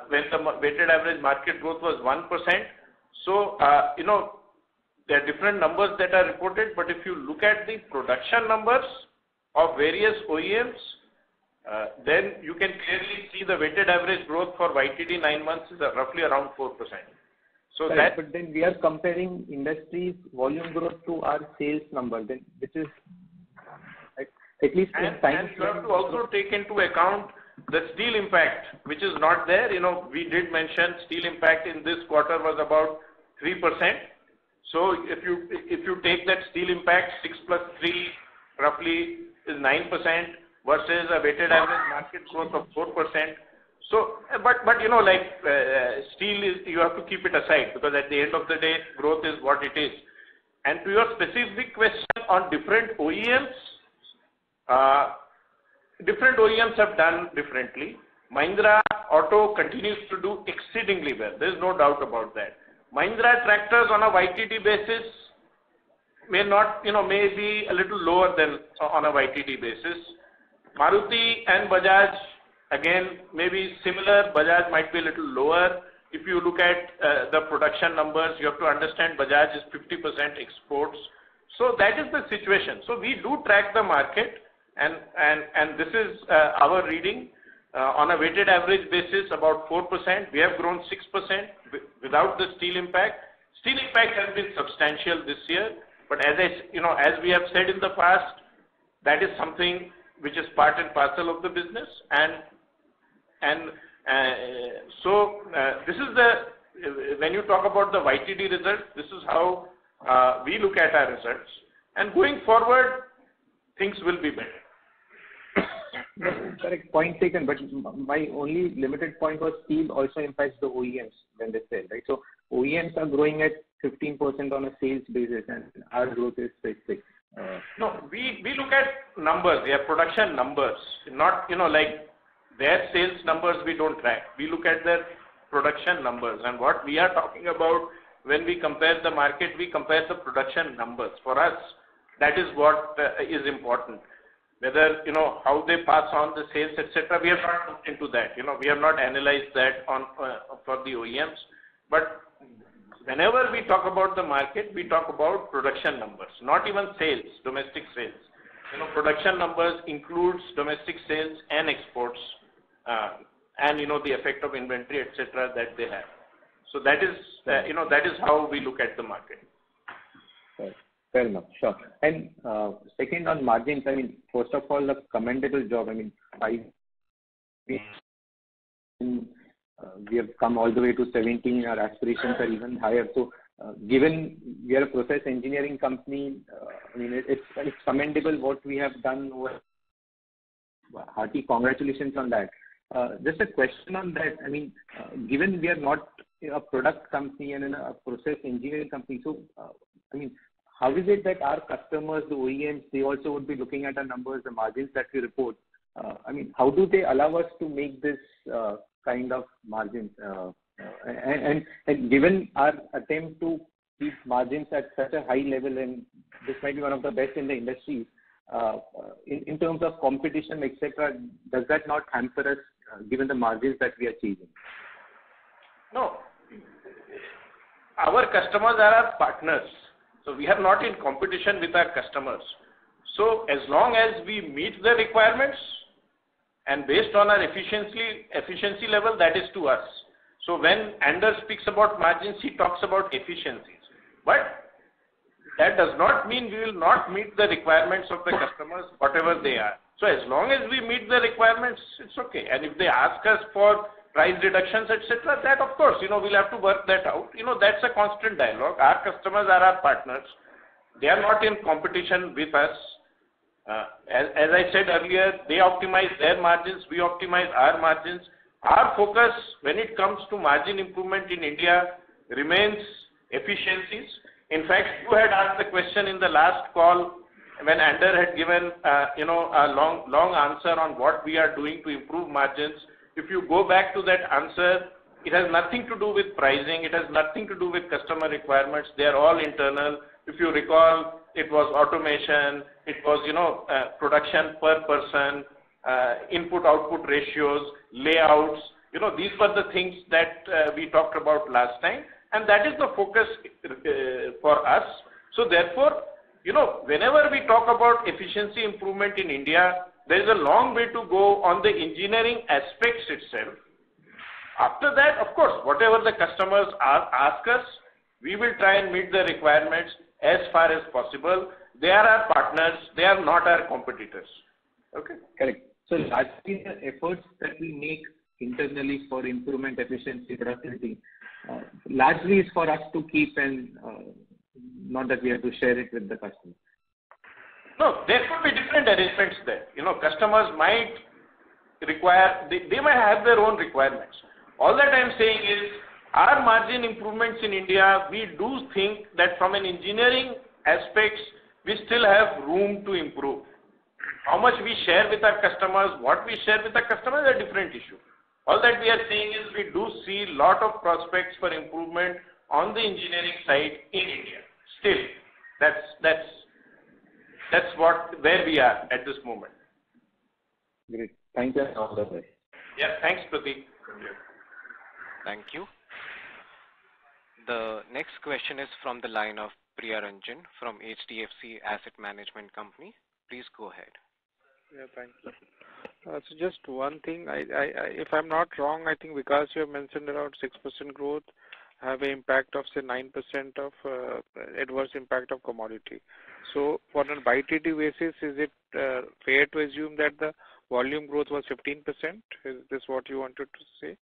when the weighted average market growth was 1%. So uh you know there are different numbers that are reported, but if you look at the production numbers of various OEMs, then you can clearly see the weighted average growth for YTD nine months is roughly around 4%. But then we are comparing industry's volume growth to our sales number, then which is at least in time. You have to also take into account the steel impact, which is not there. You know, we did mention steel impact in this quarter was about 3%. So if you, if you take that steel impact, 6 plus 3 roughly is 9% versus a weighted average market growth of 4%. Eh, you know, like, eh, steel, is you have to keep it aside because at the end of the day, growth is what it is. And to your specific question on different OEMs, uh, different OEMs have done differently. Mahindra Auto continues to do exceedingly well. There's no doubt about that. Mahindra tractors on a YTD basis may not, you know, may be a little lower than uh, on a YTD basis. Maruti and Bajaj, again, maybe similar. Bajaj might be a little lower. If you look at uh, the production numbers, you have to understand Bajaj is 50% exports. So that is the situation. So we do track the market, and this is uh, our reading. Uh, on a weighted average basis, about 4%. We have grown 6% without the steel impact. Steel impact has been substantial this year, but as I, you know, as we have said in the past, that is something which is part and parcel of the business. And uh, so, uh, this is the, when you talk about the YTD results, this is how uh, we look at our results. And going forward, things will be better. Correct. Point taken, but my only limited point was steel also impacts the OEMs when they sell, right? So OEMs are growing at 15% on a sales basis, and our growth is 6%. No, we look at numbers, their production numbers, not, you know, like, their sales numbers we don't track. We look at their production numbers. And what we are talking about when we compare the market, we compare the production numbers. For us, that is what uh, is important. Whether, you know, how they pass on the sales, et cetera, we have not looked into that. You know, we have not analyzed that on uh, for the OEMs. But whenever we talk about the market, we talk about production numbers, not even sales, domestic sales. You know, production numbers includes domestic sales and exports, Uh, and, you know, the effect of inventory, et cetera, that they have. So that is, uh, you know, that is how we look at the market. Fair enough. Sure. And, uh, second, on margins, I mean, first of all, a commendable job. I mean, we have come all the way to 17, our aspirations are even higher. So, given we are a process engineering company, I mean, it's commendable what we have done. Hearty congratulations on that. Uh, just a question on that. I mean, uh, given we are not a product company and a process engineering company, so, uh, I mean, how is it that our customers, the OEMs, they also would be looking at our numbers, the margins that we report? I mean, how do they allow us to make this kind of margins? And given our attempt to keep margins at such a high level, and this might be one of the best in the industry, in terms of competition, et cetera, does that not hamper us, given the margins that we are achieving? No. Our customers are our partners, so we are not in competition with our customers. So as long as we meet the requirements, and based on our efficiency, efficiency level, that is to us. So when Anders speaks about margins, he talks about efficiencies. But that does not mean we will not meet the requirements of the customers, whatever they are. So as long as we meet the requirements, it's okay. And if they ask us for price reductions, etc., that of course, you know, we'll have to work that out. You know, that's a constant dialogue. Our customers are our partners. They are not in competition with us. Uh, as I said earlier, they optimize their margins, we optimize our margins. Our focus when it comes to margin improvement in India remains efficiencies. In fact, you had asked the question in the last call when Anders had given, uh, you know, a long, long answer on what we are doing to improve margins. If you go back to that answer, it has nothing to do with pricing, it has nothing to do with customer requirements. They are all internal. If you recall, it was automation, it was, you know, uh, production per person, uh, input-output ratios, layouts. You know, these were the things that we talked about last time, and that is the focus for us. So therefore, you know, whenever we talk about efficiency improvement in India, there is a long way to go on the engineering aspects itself. After that, of course, whatever the customers ask us, we will try and meet the requirements as far as possible. They are our partners, they are not our competitors. Okay? Correct. So largely, the efforts that we make internally for improvement, efficiency, productivity, uh, largely is for us to keep and, uh, not that we have to share it with the customer. No, there could be different arrangements there. You know, customers might require... They, might have their own requirements. All that I'm saying is, our margin improvements in India, we do think that from an engineering aspects, we still have room to improve. How much we share with our customers, what we share with the customers is a different issue. All that we are saying is we do see lot of prospects for improvement on the engineering side in India. Still, that's that's that's what where we are at this moment. Great. Thank you and all the best. Yeah. Thanks, Prateek. Thank you. The next question is from the line of Priya Ranjan from HDFC Asset Management Company. Please go ahead. Yeah, thank you. Uh, just one thing. If I'm not wrong, I think because you have mentioned around 6% growth have an impact of, say, 9% of uh, adverse impact of commodity. So on a YTD basis, is it uh, fair to assume that the volume growth was 15%? Is this what you wanted to say?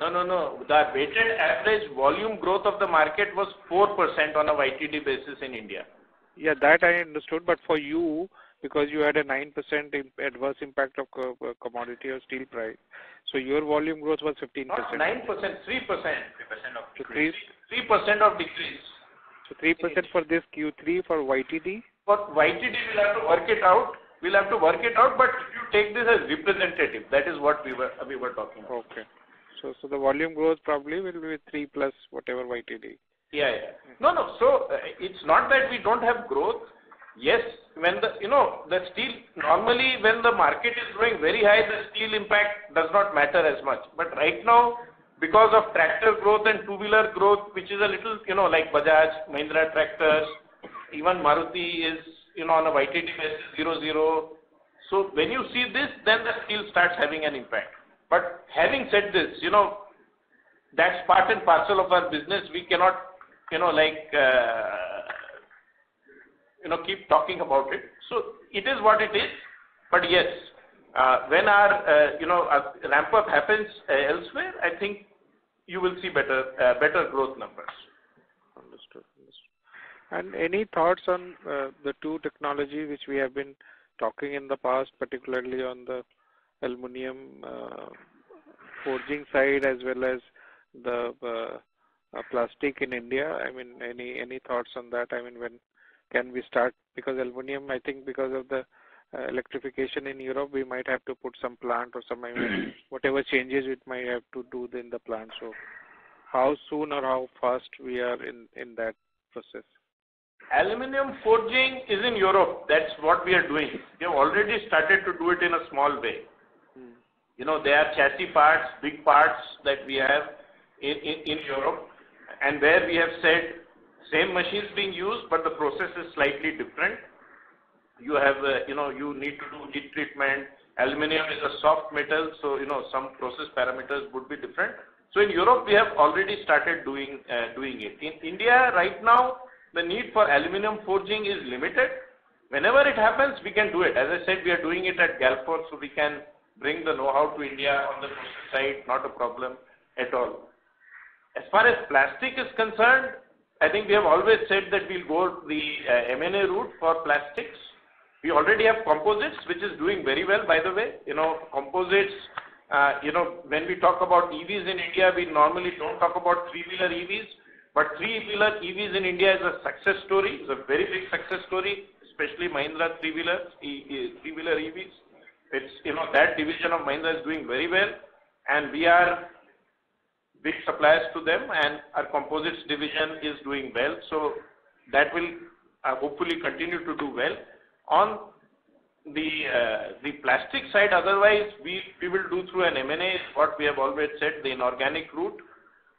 No, no. No. The weighted average volume growth of the market was 4% on a YTD basis in India. Yeah, that I understood. But for you, because you had a 9% adverse impact of uh, commodity or steel price, so your volume growth was 15%. Not 9%, 3%. 3% of decrease. 3% of decrease. 3% for this Q3 for YTD? For YTD, we'll have to work it out. We'll have to work it out, but you take this as representative, that is what we were we were talking about. Okay. So, so the volume growth probably will be 3 plus whatever YTD. Yeah. No, no. So uh, it's not that we don't have growth. Yes, when the, you know, the steel, normally when the market is growing very high, the steel impact does not matter as much. But right now, because of tractor growth and two-wheeler growth, which is a little you know, like Bajaj, Mahindra tractors, even Maruti is you know, on a YTD basis, 0. When you see this, then the steel starts having an impact. But having said this, you know, that's part and parcel of our business. We cannot uh, keep talking about it. So it is what it is. But yes, uh, when our uh, you know, uh, ramp-up happens elsewhere, I think you will see better better growth numbers. Understood. And any thoughts on the two technology which we have been talking in the past, particularly on the aluminum forging side as well as the plastic in India? I mean, any thoughts on that? I mean, when can we start? Because aluminum, I think because of the electrification in Europe, we might have to put some plant or some whatever changes we might have to do in the plant. So, how soon or how fast we are in in that process? Aluminum forging is in Europe. That's what we are doing. We have already started to do it in a small way. Hmm. You know, there are chassis parts, big parts that we have in, in, in Europe, and where we have said same machines being used, but the process is slightly different. You have, uh, you know, you need to do heat treatment. Aluminum is a soft metal, so you know some process parameters would be different. So in Europe, we have already started doing doing it. In India right now, the need for aluminum forging is limited. Whenever it happens, we can do it. As I said, we are doing it at Galfor, so we can bring the know-how to India on the process side, not a problem at all. As far as plastic is concerned, I think we have always said that we'll go the M&A route for plastics. We already have composites, which is doing very well, by the way. You know, composites, uh you know, when we talk about EVs in India, we normally don't talk about three-wheeler EVs, but three-wheeler EVs in India is a success story. It's a very big success story, especially Mahindra three-wheeler EVs. It's you know, that division of Mahindra is doing very well, and we are big suppliers to them, and our composites division is doing well. So that will uh, hopefully continue to do well. On the uh, plastic side, otherwise, we will do through an M&A, what we have always said, the inorganic route.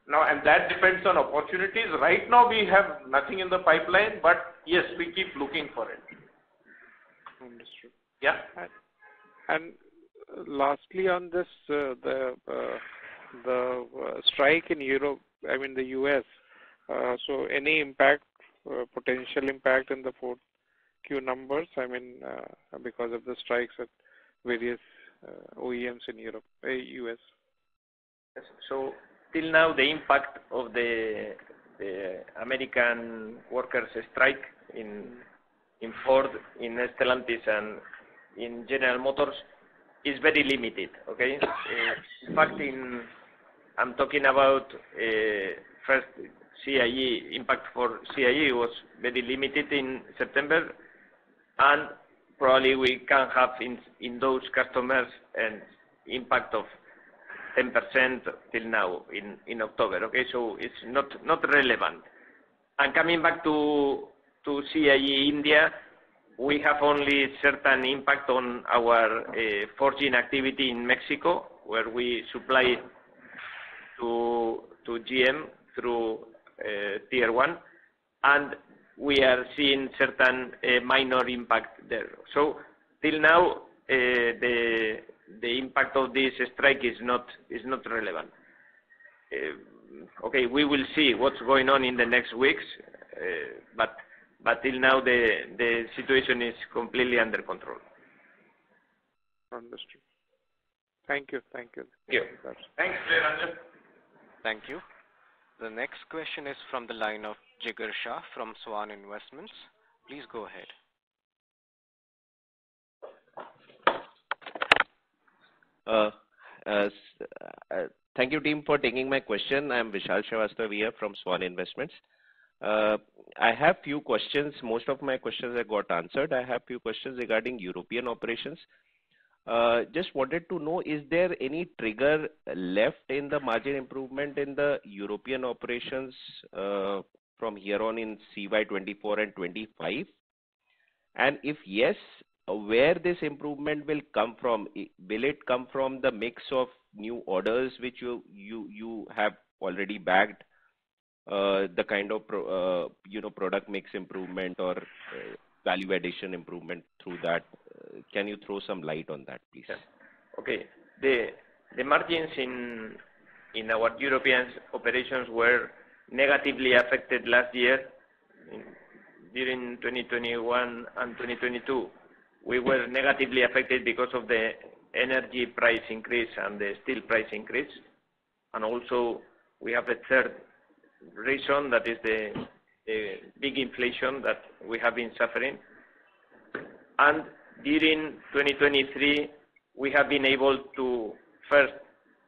Now and that depends on opportunities. Right now, we have nothing in the pipeline, but yes, we keep looking for it. Understood. Yeah. Lastly on this, uh, the Uh, strike in Europe, I mean the U.S. Uh, so any impact, uh, potential impact in the 4Q numbers, I mean, because of the strikes at various OEMs in Europe, U.S.? So till now, the impact of the American workers strike in Ford, in Stellantis, and in General Motors is very limited. Okay? Eh, in fact, I'm talking about eh, first CIE. Impact for CIE was very limited in September, and probably we can have in those customers an impact of 10% till now in October. Okay? So it's not not relevant. And coming back to, to CIE India, we have only certain impact on our uh, forging activity in Mexico, where we supply to GM through uh, Tier 1, and we are seeing certain uh, minor impact there. So till now, the impact of this strike is not relevant. Okay, we will see what's going on in the next weeks, but till now, the situation is completely under control. Understood. Thank you. Thank you. Yeah. Thanks, Ranjan. Thank you. The next question is from the line of Jigar Shah from Swan Investments. Please go ahead. Uh, uh, uh, thank you, team, for taking my question. I'm Vishal Srivastava here from Swan Investments. Uh, I have few questions. Most of my questions have got answered. I have few questions regarding European operations. Uh, just wanted to know, is there any trigger left in the margin improvement in the European operations uh, from here on in CY 2024 and 2025? If yes, where this improvement will come from? Will it come from the mix of new orders which you have already bagged, Uh, the kind of uh, you know product mix improvement or uh, value addition improvement through that? Can you throw some light on that, please? Okay. The the margins in our European operations were negatively affected last year. During 2021 and 2022, we were negatively affected because of the energy price increase and the steel price increase. And Also, we have a third reason, that is the big inflation that we have been suffering. And during 2023, we have been able to first,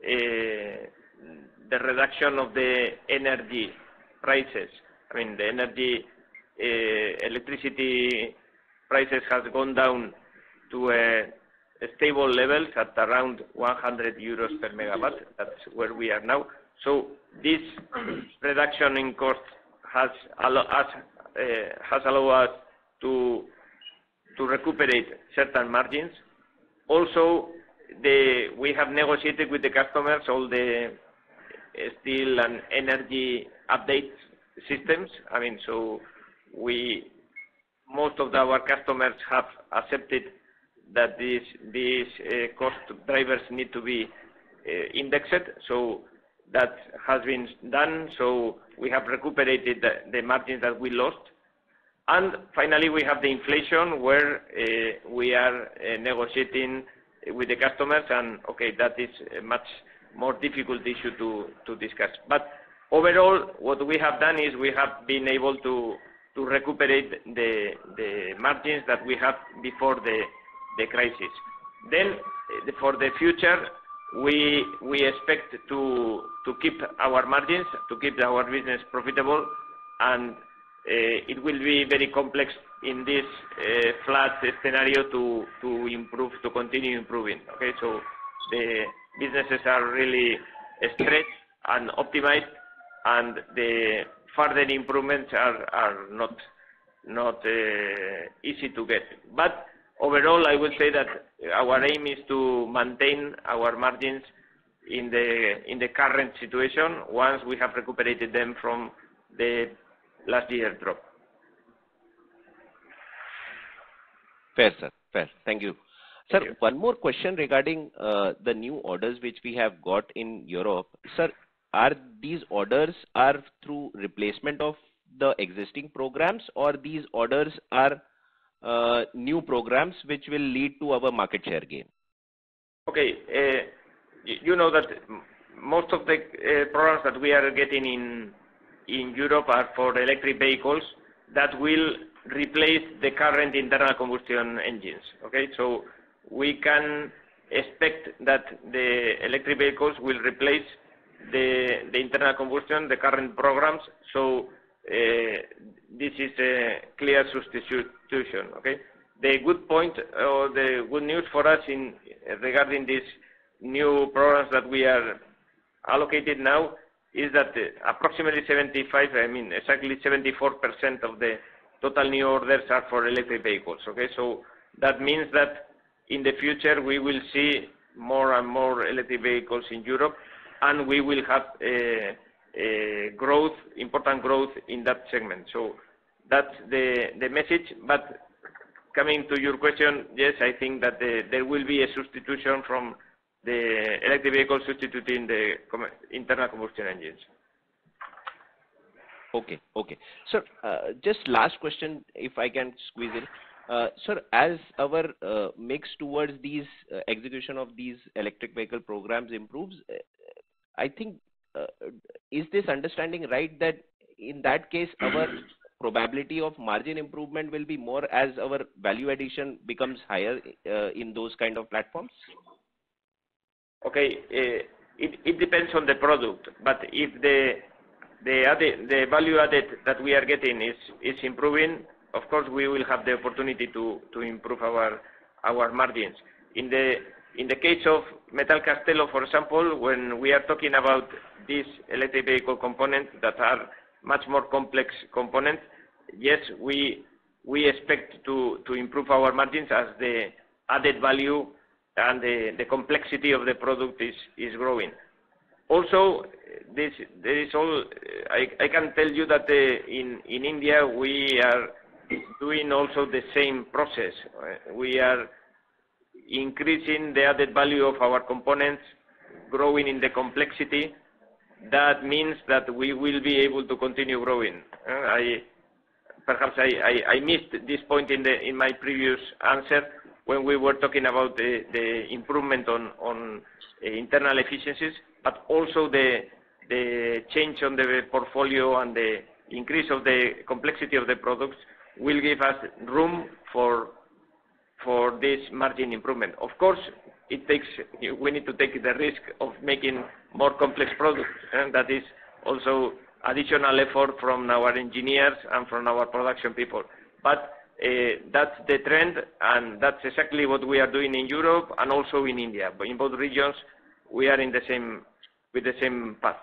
eh, the reduction of the energy prices. I mean, the energy, eh, electricity prices has gone down to a stable levels at around 100 euros per megawatt. That's where we are now. So this reduction in cost has eh, allowed us to recuperate certain margins. Also, we have negotiated with the customers all the steel and energy update systems. I mean, so we most of our customers have accepted that these eh, cost drivers need to be eh, indexed. That has been done, so we have recuperated the margins that we lost. And finally, we have the inflation, where eh, we are eh, negotiating with the customers, and okay, that is a much more difficult issue to discuss. But overall, what we have done is we have been able to recuperate the margins that we had before the crisis. Then, eh, for the future, we we expect to to keep our margins, to keep our business profitable, and eh, it will be very complex in this eh, flat scenario to improve, to continue improving. Okay? So the businesses are really stretched and optimized, and the further improvements are not eh, easy to get. Overall, I would say that our aim is to maintain our margins in the current situation once we have recuperated them from the last year drop. Fair, sir. Fair. Thank you. Sir, one more question regarding uh, the new orders which we have got in Europe. Sir, are these orders are through replacement of the existing programs, or these orders are new programs which will lead to our market share gain? Okay. Uh, You know that most of the uh, programs that we are getting in in Europe are for electric vehicles that will replace the current internal combustion engines. Okay? So we can expect that the electric vehicles will replace the the internal combustion, the current programs. Uh, this is a clear substitution. Okay? The good point uh, or the good news for us regarding this new programs that we are allocated now is that uh, approximately 75, I mean, exactly 74% of the total new orders are for electric vehicles. Okay? So that means that in the future, we will see more and more electric vehicles in Europe, and we will have Uh, important growth in that segment. So that's the message. But coming to your question, yes, I think that there will be a substitution from the electric vehicle substituting the internal combustion engines. Okay. Okay. Sir, uh, just last question, if I can squeeze in. Uh, sir, as our mix towards these execution of these electric vehicle programs improves, I think, is this understanding right that in that case, our probability of margin improvement will be more as our value addition becomes higher uh, in those kind of platforms? Okay. Uh, it depends on the product, but if the the value added that we are getting is improving, of course, we will have the opportunity to improve our margins. In the case of Metalcastello, for example, when we are talking about these electric vehicle components that are much more complex components, yes, we expect to improve our margins as the added value and the complexity of the product is growing. Also, I can tell you that uh, in India, we are doing also the same process. Uh, we are increasing the added value of our components, growing in the complexity. That means that we will be able to continue growing. Uh, perhaps I missed this point in my previous answer when we were talking about the improvement on uh, internal efficiencies, but also the change on the portfolio and the increase of the complexity of the products will give us room for this margin improvement. Of course, we need to take the risk of making more complex products, and that is also additional effort from our engineers and from our production people. But eh, that's the trend, and that's exactly what we are doing in Europe and also in India. In both regions, we are in the same with the same path.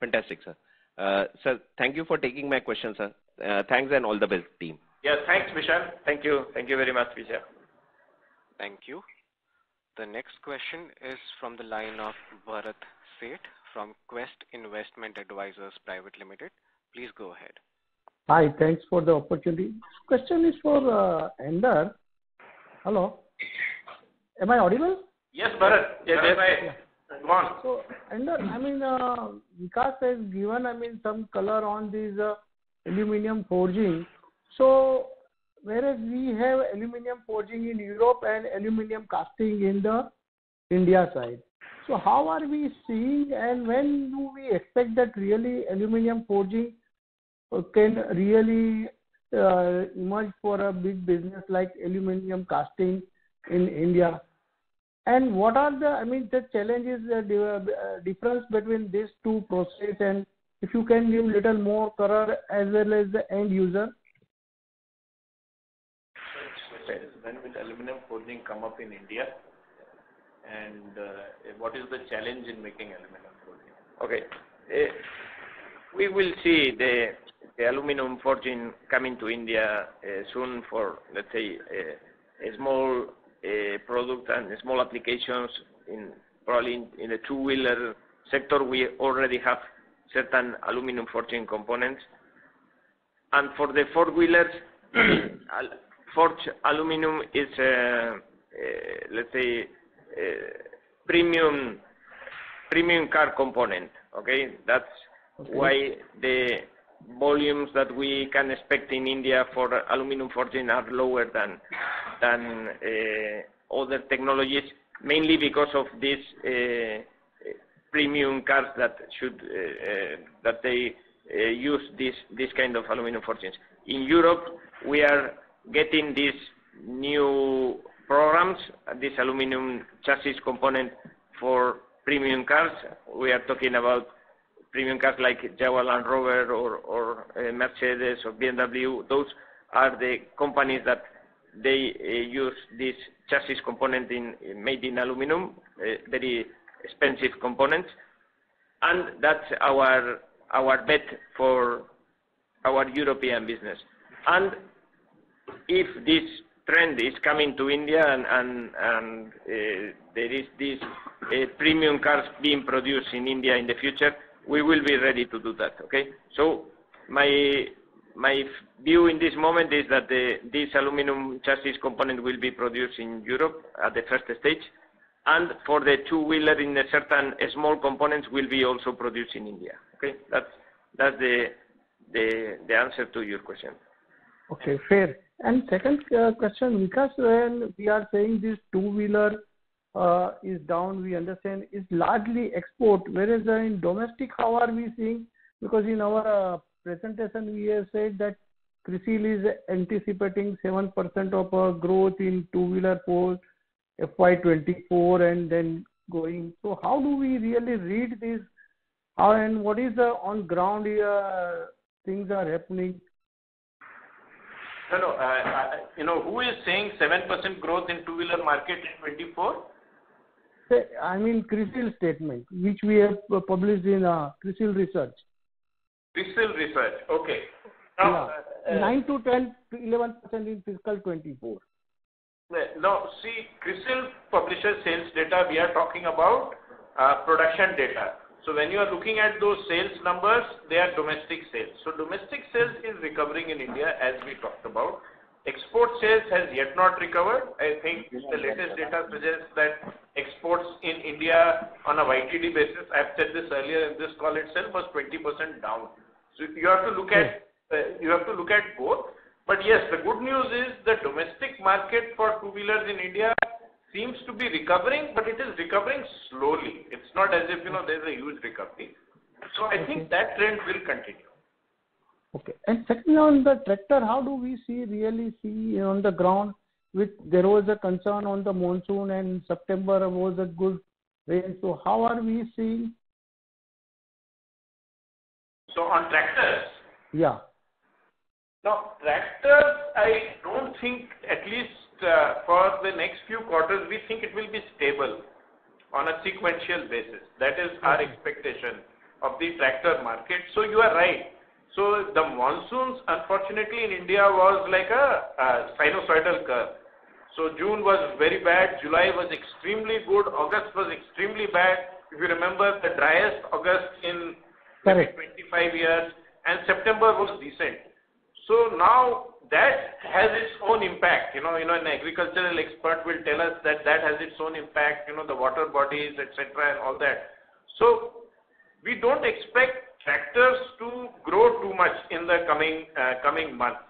Fantastic, sir. Uh, sir, thank you for taking my question, sir. Uh, thanks and all the best, team. Yes, thanks, Vishal. Thank you. Thank you very much, Vishal. Thank you. The next question is from the line of Bharat Sheth from Quest Investment Advisors Private Limited. Please go ahead. Hi. Thanks for the opportunity. Question is for uh, Ander. Hello? Am I audible? Yes, Bharat. Yes. yes. Go on. So, Ander, I mean, uh, Vikas has given I mean, some color on this uh, aluminum forging. So whereas we have aluminum forging in Europe and aluminum casting in the India side. So how are we seeing, and when do we expect that really aluminum forging uh, can really uh, emerge for a big business like aluminum casting in India? And what are the I mean, the challenges, the uh, difference between these two processes, and if you can give little more color as well as the end user? When will aluminum forging come up in India, and uh, what is the challenge in making aluminum forging? Okay. Eh, we will see the aluminum forging coming to India eh, soon for, let's say, eh, a small product and small applications in probably in the two-wheeler sector. We already have certain aluminum forging components. And for the four-wheelers, forged aluminum is, uh, uh, let's say, uh, premium premium car component. Okay? That's why the volumes that we can expect in India for aluminum forging are lower than than other technologies, mainly because of these premium cars that should that they use this this kind of aluminum forgings. In Europe, we are getting these new programs, this aluminum chassis component for premium cars. We are talking about premium cars like Jaguar Land Rover or uh, Mercedes or BMW. Those are the companies that they uh, use this chassis component made in aluminum, uh, very expensive components. and That's our bet for our European business. And If this trend is coming to India and uh, there is this uh, premium cars being produced in India in the future, we will be ready to do that. Okay? So my my view in this moment is that the, this aluminum chassis component will be produced in Europe at the first stage, and for the two-wheeler in a certain small components will be also produced in India. Okay? That's that's the the the answer to your question. Okay, fair. And second uh, question, because when we are saying this two-wheeler uh, is down, we understand is largely export, whereas in domestic, how are we seeing? Because in our uh, presentation, we have said that CRISIL is anticipating 7% of growth in two-wheeler for FY24 and then going. So how do we really read this? And what is the on ground uh, things are happening? No, no. Uh, you know, who is saying 7% growth in two-wheeler market in 24? I mean CRISIL statement, which we have published in uh, CRISIL research. CRISIL research. Okay. Now, yeah. uh, 9 to 10 to 11% in fiscal 24. Now, see, CRISIL publishes sales data. We are talking about uh, production data. So when you are looking at those sales numbers, they are domestic sales. So domestic sales is recovering in India, as we talked about. Export sales has yet not recovered. I think the latest data suggests that exports in India on a YTD basis, I've said this earlier in this call itself, was 20% down. So you have to look at uh, you have to look at both. But yes, the good news is the domestic market for two-wheelers in India seems to be recovering, but it is recovering slowly. It's not as if, you know, there's a huge recovery. So I think that trend will continue. Okay. And secondly, on the tractor, how do we see, really see on the ground with there was a concern on the monsoon and September was a good rain. So how are we seeing? So on tractors? Yeah. Now, tractors, I don't think, at least Uh, for the next few quarters, we think it will be stable on a sequential basis. That is our expectation of the tractor market. So you are right. So the monsoons, unfortunately, in India was like a, sinusoidal curve. So June was very bad, July was extremely good, August was extremely bad. If you remember, the driest August in 25 years, and September was decent. So now that has its own impact. You know, you know, an agricultural expert will tell us that that has its own impact, you know, the water bodies, etc., and all that. So we don't expect tractors to grow too much in the coming uh, coming months.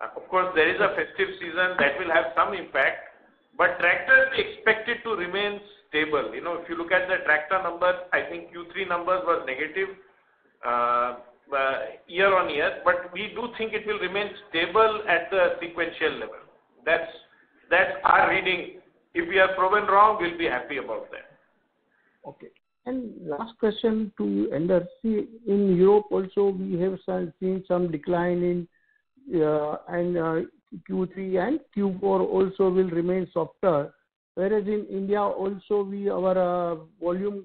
Uh, of course, there is a festive season that will have some impact, but tractors expected to remain stable. You know, if you look at the tractor numbers, I think Q3 numbers was negative. Uh, uh, year-on-year, but we do think it will remain stable at the sequential level. That's that's our reading. If we are proven wrong, we'll be happy about that. Okay. And Last question to Ander. See, in Europe also, we have seen some decline in uh, and uh, Q3 and Q4 also will remain softer. Whereas in India also, we our volume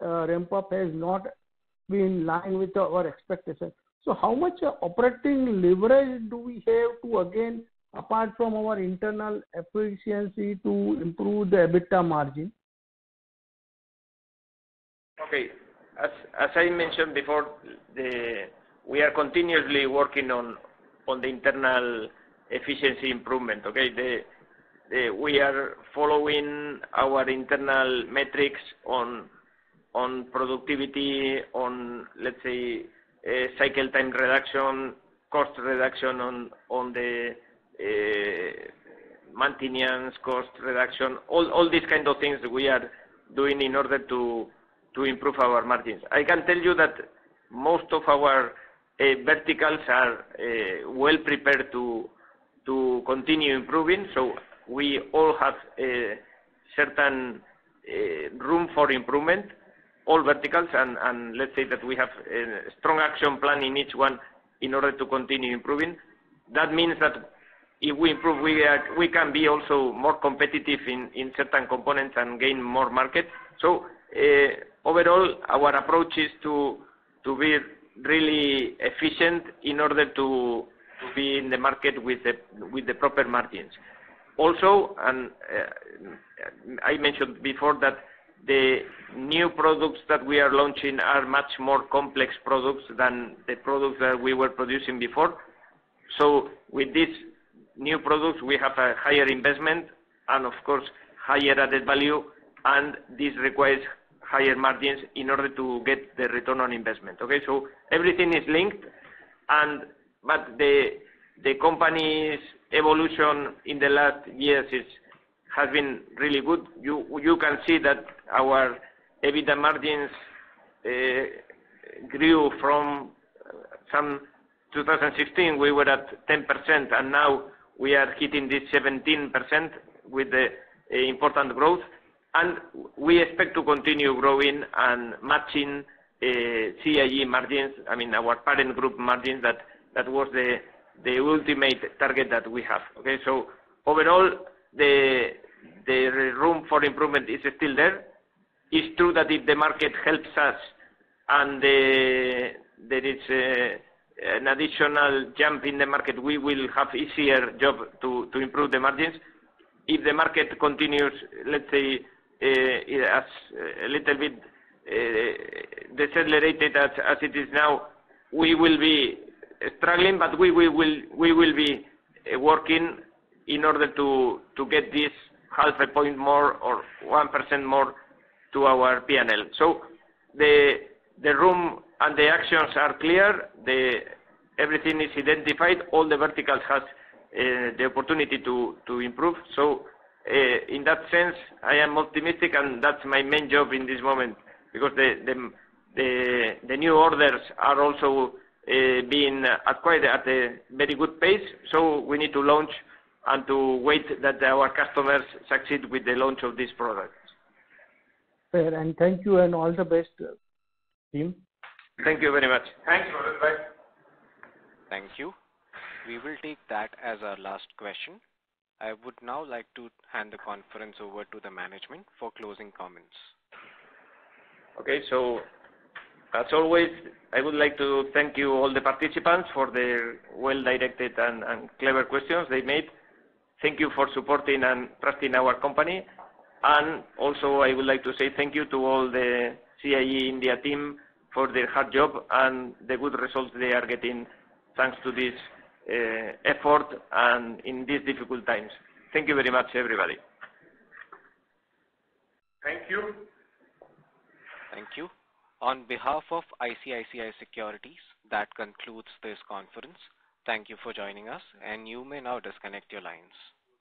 ramp up has not be in line with our expectation. So how much operating leverage do we have to, again, apart from our internal efficiency, to improve the EBITDA margin? Okay. As I mentioned before, we are continuously working on the internal efficiency improvement, okay? We are following our internal metrics on on productivity, on, let's say, uh, cycle time reduction, cost reduction on the uh, maintenance cost reduction, all these kind of things we are doing in order to improve our margins. I can tell you that most of our uh, verticals are well prepared to continue improving. So we all have certain room for improvement all verticals, and let's say that we have a strong action plan in each one in order to continue improving. That means that if we improve, we can be also more competitive in certain components and gain more market. So, eh, overall, our approach is to be really efficient in order to be in the market with the proper margins. Also, and eh, I mentioned before that the new products that we are launching are much more complex products than the products that we were producing before. So with these new products, we have a higher investment and of course, higher added value, and this requires higher margins in order to get the return on investment. Okay? So everything is linked, and but the the company's evolution in the last years has been really good. You can see that our EBITDA margins uh, grew from some 2016, we were at 10%, and now we are hitting this 17% with the uh, important growth. And we expect to continue growing and matching uh, CIE margins, I mean, our parent group margins, that was the ultimate target that we have. Okay? So overall, the room for improvement is still there. It's true that if the market helps us and there is uh, an additional jump in the market, we will have easier job to improve the margins. If the market continues, let's say, uh, as uh, a little bit decelerated as it is now, we will be struggling, but we will be working in order to get this half a point more or 1% more to our P&L. The room and the actions are clear. Everything is identified. All the verticals have eh, the opportunity to improve. So, eh, in that sense, I am optimistic, and that's my main job in this moment because the new orders are also eh, being acquired at a very good pace. So we need to launch and to wait that our customers succeed with the launch of these products. Fair. And thank you and all the best, uh, team. Thank you very much. Thanks, Bharat. Thank you. We will take that as our last question. I would now like to hand the conference over to the management for closing comments. Okay. So as always, I would like to thank you all the participants for their well-directed and clever questions they made. Thank you for supporting and trusting our company. And also, I would like to say thank you to all the CIE India team for their hard job and the good results they are getting thanks to this eh, effort and in these difficult times. Thank you very much, everybody. Thank you. Thank you. On behalf of ICICI Securities, that concludes this conference. Thank you for joining us, and you may now disconnect your lines.